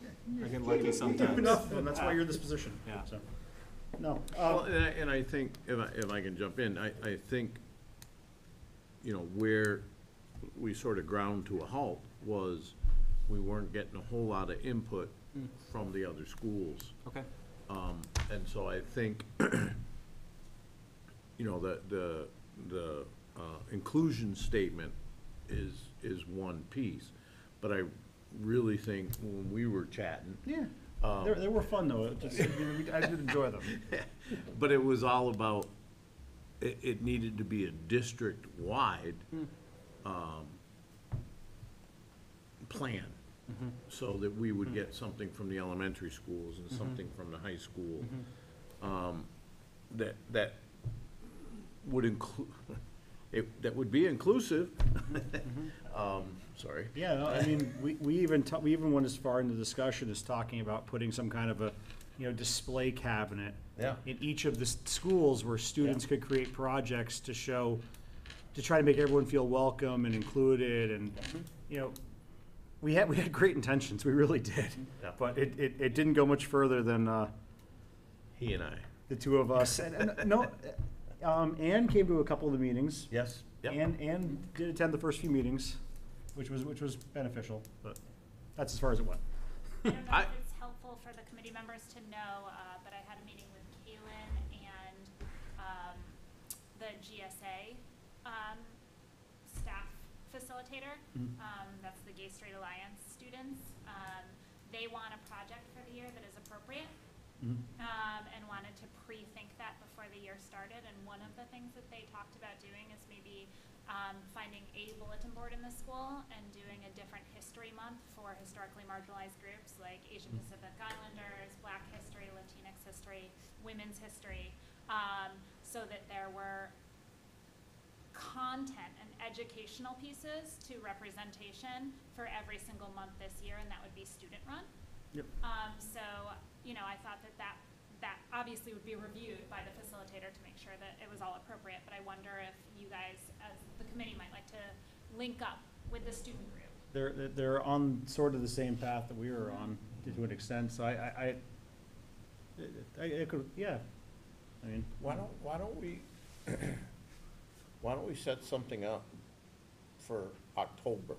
S4: I get
S1: You
S4: lucky
S1: do
S4: sometimes.
S1: enough, and that's why you're in this position.
S4: Yeah.
S1: so. No,
S5: Well,
S1: um,
S5: and I, and I think, if I, if I can jump in, I, I think, you know, where we sort of ground to a halt was we weren't getting a whole lot of input
S4: Mm.
S5: from the other schools.
S4: Okay.
S5: Um, and so I think, you know, the, the, the, uh, inclusion statement is, is one piece. But I really think when we were chatting,
S1: yeah,
S5: Um,
S1: they, they were fun though, It just- I did enjoy them.
S5: But it was all about, it, it needed to be a district-wide, hmm. um, plan. Mm-hmm. So that we would hmm. get something from the elementary schools and mm-hmm. something from the high school. Mm-hmm. Um, that, that would include, it, that would be inclusive. Um, sorry.
S1: Yeah, no, I mean, we, we even, ta- we even went as far in the discussion as talking about putting some kind of a, you know, display cabinet
S5: Yeah.
S1: in each of the s- schools where students could create projects to show, to try to make everyone feel welcome and included and, you know, we had, we had great intentions, we really did.
S5: Yeah.
S1: But it, it, it didn't go much further than, uh,
S5: He and I.
S1: the two of us. And, and, no, um, Ann came to a couple of the meetings.
S5: Yes, yep.
S1: Ann, Ann did attend the first few meetings, which was, which was beneficial, but that's as far as it went.
S11: I don't know
S5: I-
S11: if it's helpful for the committee members to know, uh, but I had a meeting with Kaylin and, um, the GSA, um, staff facilitator.
S1: Mhm.
S11: Um, that's the Gay Straight Alliance students. Um, they want a project for the year that is appropriate.
S1: Mhm.
S11: Um, and wanted to pre-think that before the year started, and one of the things that they talked about doing is maybe, um, finding a bulletin board in the school and doing a different history month for historically marginalized groups like Asian Pacific Islanders, Black history, Latinx history, women's history, um, so that there were content and educational pieces to representation for every single month this year, and that would be student-run.
S1: Yep.
S11: Um, so, you know, I thought that, that obviously would be reviewed by the facilitator to make sure that it was all appropriate, but I wonder if you guys, as the committee, might like to link up with the student group.
S1: They're, they're- they're on sort of the same path that we were on to an extent, so I, I, I, I, it could, yeah. I mean,
S5: Why don't, why don't we, why don't we set something up for October?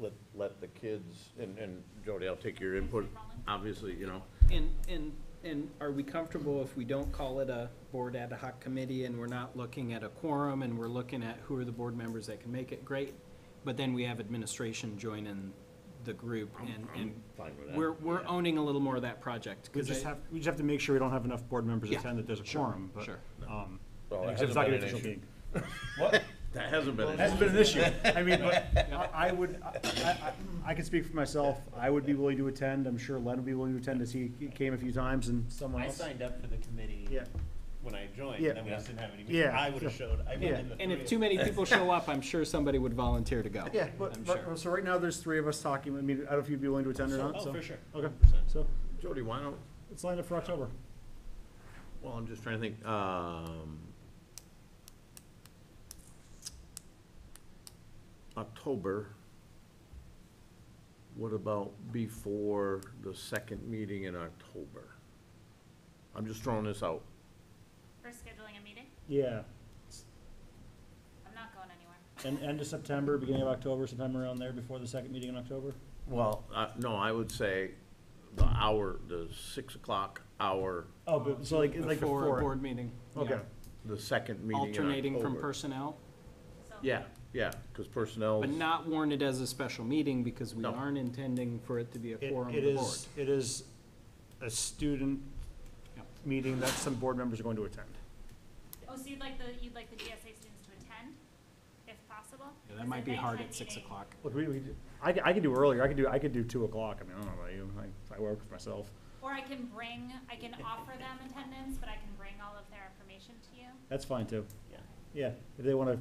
S5: Let, let the kids, and, and Jody, I'll take your input, obviously, you know.
S4: And, and, and are we comfortable if we don't call it a board ad hoc committee and we're not looking at a quorum and we're looking at who are the board members that can make it, great? But then we have administration join in the group and, and
S5: Fine with that.
S4: we're, we're owning a little more of that project.
S1: we
S4: 'cause
S1: just
S4: I-
S1: have, we just have to make sure we don't have enough board members
S4: Yeah,
S1: attend that there's a
S4: sure,
S1: quorum, but,
S4: sure.
S1: um.
S5: Well,
S1: and
S5: that
S1: it's not
S5: hasn't
S1: gonna
S5: been
S1: be
S5: an
S1: official. What?
S5: That hasn't been an
S1: Hasn't
S5: issue.
S1: been an issue. I mean, but I I would, I, I, I can speak for myself. I would be willing to attend. I'm sure Len would be willing to attend as he came a few times and someone
S13: I
S1: else.
S13: signed up for the committee
S1: Yeah.
S13: when I joined,
S1: Yeah.
S13: and then we just didn't have any meetings.
S1: Yeah.
S13: I would've showed, I
S1: Yeah.
S13: went the
S4: And if too many people show up, I'm sure somebody would volunteer to go.
S1: Yeah, but,
S4: I'm
S1: but,
S4: sure.
S1: so right now, there's three of us talking. I mean, I don't know if you'd be willing to attend or
S13: So-
S1: not, so.
S13: Oh, for sure.
S1: Okay,
S13: 100%.
S1: so
S5: Jody, why don't,
S1: it's lined up for October.
S5: well, I'm just trying to think, um, October, what about before the second meeting in October? I'm just throwing this out.
S11: For scheduling a meeting,
S1: Yeah,
S11: I'm not going anywhere.
S1: and end of September, beginning of October, sometime around there before the second meeting in October?
S5: Well, uh, no, I would say the hour, the six o'clock hour,
S1: Oh, but, so like, like
S4: Before
S1: before.
S4: a board meeting. yeah.
S1: Okay,
S5: the second meeting in
S4: Alternating from
S5: October.
S4: personnel,
S11: So
S5: Yeah, yeah, because personnel.
S4: but not warranted as a special meeting because we
S5: No.
S4: aren't intending for it to be a
S1: it,
S4: quorum of
S1: it
S4: the board.
S1: is, it is a student
S4: Yep.
S1: meeting that some board members are going to attend.
S11: Oh, so you'd like the, you'd like the GSA students to attend, if possible?
S4: Yeah, that
S11: Is
S4: might be hard at six o'clock.
S1: Look, we, we, I, c- I could do earlier, I could do, I could do two o'clock, I mean, I don't know about you, I, I work with myself.
S11: Or I can bring, I can offer them attendance, but I can bring all of their information to you.
S1: That's fine too.
S13: Yeah.
S1: Yeah, if they wanna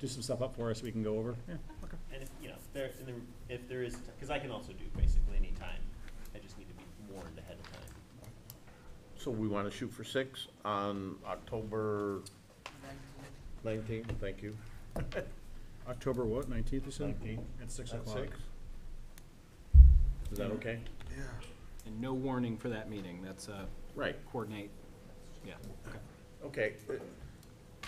S1: do some stuff up for us, we can go over, yeah, okay.
S13: And if, you know, if there, and there, if there is, because I can also do basically any time, I just need to be warned ahead of time.
S5: So we want to shoot for six on October nineteenth, thank you.
S1: October what, nineteenth or something? At six
S5: At
S1: o'clock.
S5: six? Is that okay? Yeah.
S4: And no warning for that meeting, that's, uh,
S5: Right,
S4: coordinate, yeah, okay.
S5: okay. uh,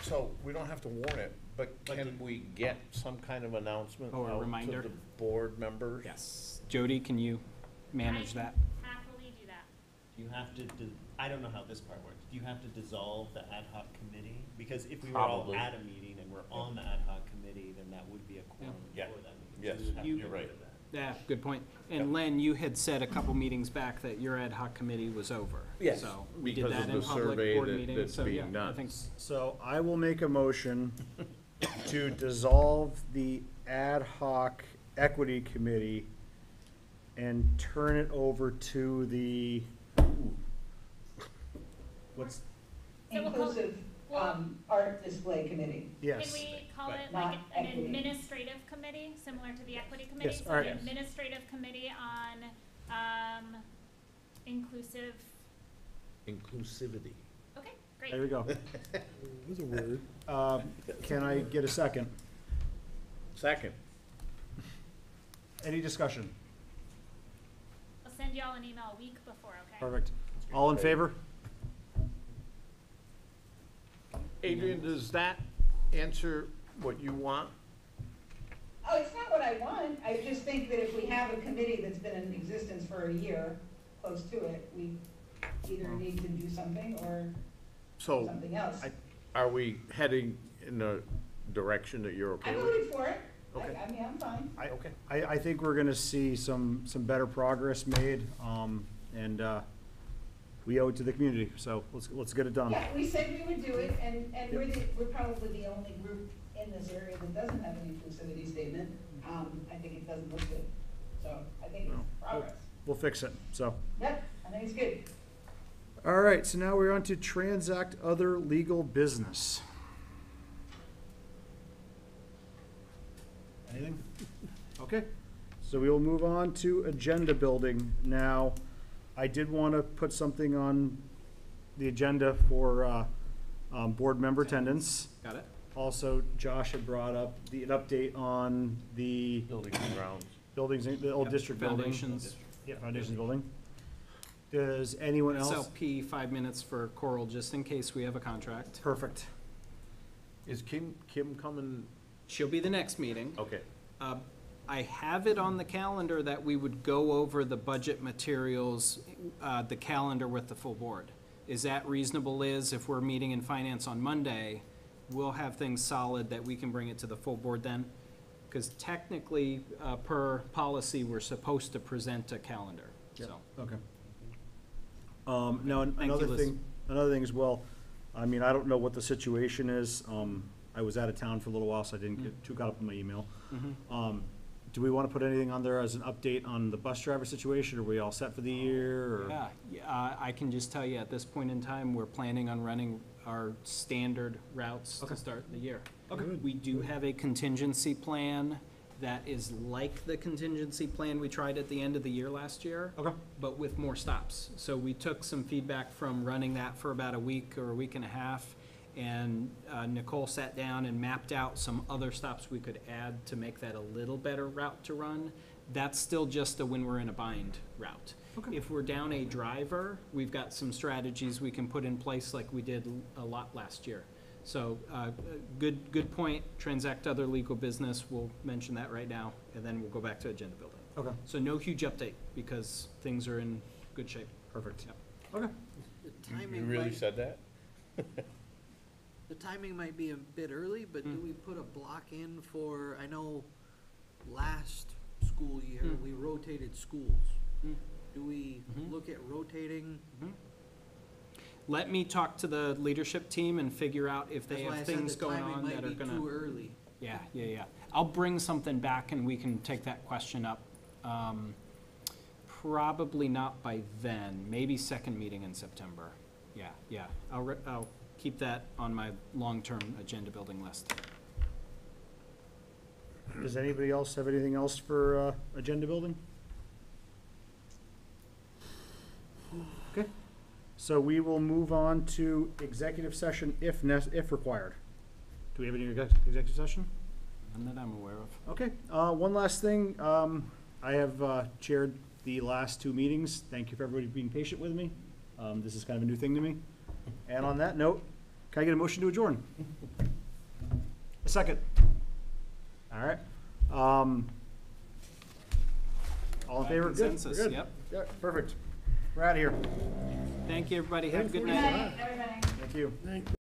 S5: So we don't have to warn it, but can we get oh. some kind of announcement
S4: Oh, a
S5: out to
S4: reminder?
S5: the board members?
S4: Yes. Jody, can you manage that?
S11: Happily do that.
S13: Do you have to, di- I don't know how this part works. Do you have to dissolve the ad hoc committee? Because if we were all
S5: Probably.
S13: at a meeting and we're on the ad hoc committee, then that would be a quorum
S5: Yeah.
S13: for that meeting.
S5: Yes,
S13: we would have to
S4: You-
S13: get
S5: you're
S13: rid
S5: right.
S13: of that.
S4: Yeah, good point. And Len, you had said a couple meetings back that your ad hoc committee was over.
S5: Yes,
S4: So we did
S5: because
S4: that
S5: of
S4: in
S5: the
S4: public
S5: survey
S4: board
S5: that-
S4: meeting,
S5: that's
S4: so yeah,
S5: being
S4: I
S5: done.
S4: think,
S1: So I will make a motion to dissolve the ad hoc equity committee and turn it over to the, what's,
S11: So we'll call-
S15: Inclusive, um, art display committee.
S1: yes.
S11: Can we call it like
S15: Not
S11: an
S15: equity.
S11: administrative committee, similar to the equity committee?
S1: Yes,
S11: So
S1: all right.
S11: an administrative committee on, um, inclusive,
S5: Inclusivity.
S11: okay, great.
S1: There we go.
S2: was a word.
S1: Uh, Can I get a second?
S5: Second.
S1: Any discussion?
S11: I'll send y'all an email a week before, okay?
S1: Perfect. All in favor?
S5: Adrian, does that answer what you want?
S15: Oh, it's not what I want, I just think that if we have a committee that's been in existence for a year, close to it, we either need to do something or
S5: So,
S15: something else.
S5: I- are we heading in the direction that you're okay
S15: I
S5: with?
S15: voted for it, I,
S5: Okay.
S15: I mean, I'm fine.
S1: I, I, I think we're gonna see some, some better progress made, um, and, uh, we owe it to the community, so let's, let's get it done.
S15: Yeah, we said we would do it, and, and we're the, we're probably the only group in this area that doesn't have an inclusivity statement. Um, I think it doesn't look good, so I think it's
S1: No.
S15: progress.
S1: We'll fix it, so.
S15: Yep, I think it's good.
S1: All right, so now we're on to transact other legal business. Anything? Okay, so we will move on to agenda building. Now, I did want to put something on the agenda for, uh, um, board member attendance.
S4: got it?
S1: Also, Josh had brought up the, an update on the
S5: Buildings and grounds.
S1: buildings, the old
S4: Yep,
S1: district building.
S4: Foundations.
S1: Yeah, foundations building. Does anyone else?
S4: SLP, five minutes for Coral, just in case we have a contract.
S1: Perfect.
S5: Is Kim, Kim coming?
S4: She'll be the next meeting.
S5: Okay.
S4: Uh, I have it on the calendar that we would go over the budget materials, uh, the calendar with the full board. Is that reasonable, Liz? If we're meeting in finance on Monday, we'll have things solid that we can bring it to the full board then? Because technically, uh, per policy, we're supposed to present a calendar, so.
S1: Okay. Um, now, an-
S4: Thank you,
S1: another
S4: Liz.
S1: thing, another thing as well, I mean, I don't know what the situation is, um, I was out of town for a little while, so I didn't get too caught up in my email.
S4: Mhm.
S1: Um, do we wanna put anything on there as an update on the bus driver situation, are we all set for the year, or?
S4: Yeah, yeah, uh, I can just tell you, at this point in time, we're planning on running our standard routes
S1: Okay.
S4: to start the year.
S1: Okay.
S4: We do have a contingency plan that is like the contingency plan we tried at the end of the year last year.
S1: Okay.
S4: But with more stops. So we took some feedback from running that for about a week or a week and a half. And uh, Nicole sat down and mapped out some other stops we could add to make that a little better route to run. That's still just a when we're in a bind route. If we're down a driver, we've got some strategies we can put in place like we did a lot last year. So, uh, good, good point, transact other legal business, we'll mention that right now, and then we'll go back to agenda building.
S1: Okay,
S4: So no huge update, because things are in good shape.
S1: perfect.
S4: Yep.
S1: Okay.
S10: The
S5: You
S10: timing
S5: really
S10: might,
S5: said that?
S10: the timing might be a bit early, but do
S4: Mm.
S10: we put a block in for, I know last school year,
S4: Mm.
S10: we rotated schools.
S4: Mm.
S10: Do we
S4: Mhm.
S10: look at rotating?
S4: Let me talk to the leadership team and figure out if they
S10: That's why I
S4: have
S10: said
S4: things
S10: the
S4: going
S10: timing
S4: on
S10: might
S4: that are
S10: be
S4: gonna.
S10: Too early.
S4: Yeah, yeah, yeah. I'll bring something back and we can take that question up. Um, Probably not by then, maybe second meeting in September. Yeah, yeah. I'll, re- I'll keep that on my long-term agenda building list.
S1: Does anybody else have anything else for, uh, agenda building? So we will move on to executive session if nec- if required. Do we have any exec- executive session?
S4: None that I'm aware of.
S1: Okay, uh, one last thing, um, I have, uh, chaired the last two meetings, thank you for everybody being patient with me, um, this is kind of a new thing to me. And on that note, can I get a motion to adjourn? A second. All right, um, all in favor, good, we're
S4: Consensus,
S1: good.
S4: yep.
S1: Yeah, perfect, we're out of here,
S4: Thank you, everybody. Have a good
S15: Good
S4: night.
S15: night, everybody.
S1: thank you.
S2: Thank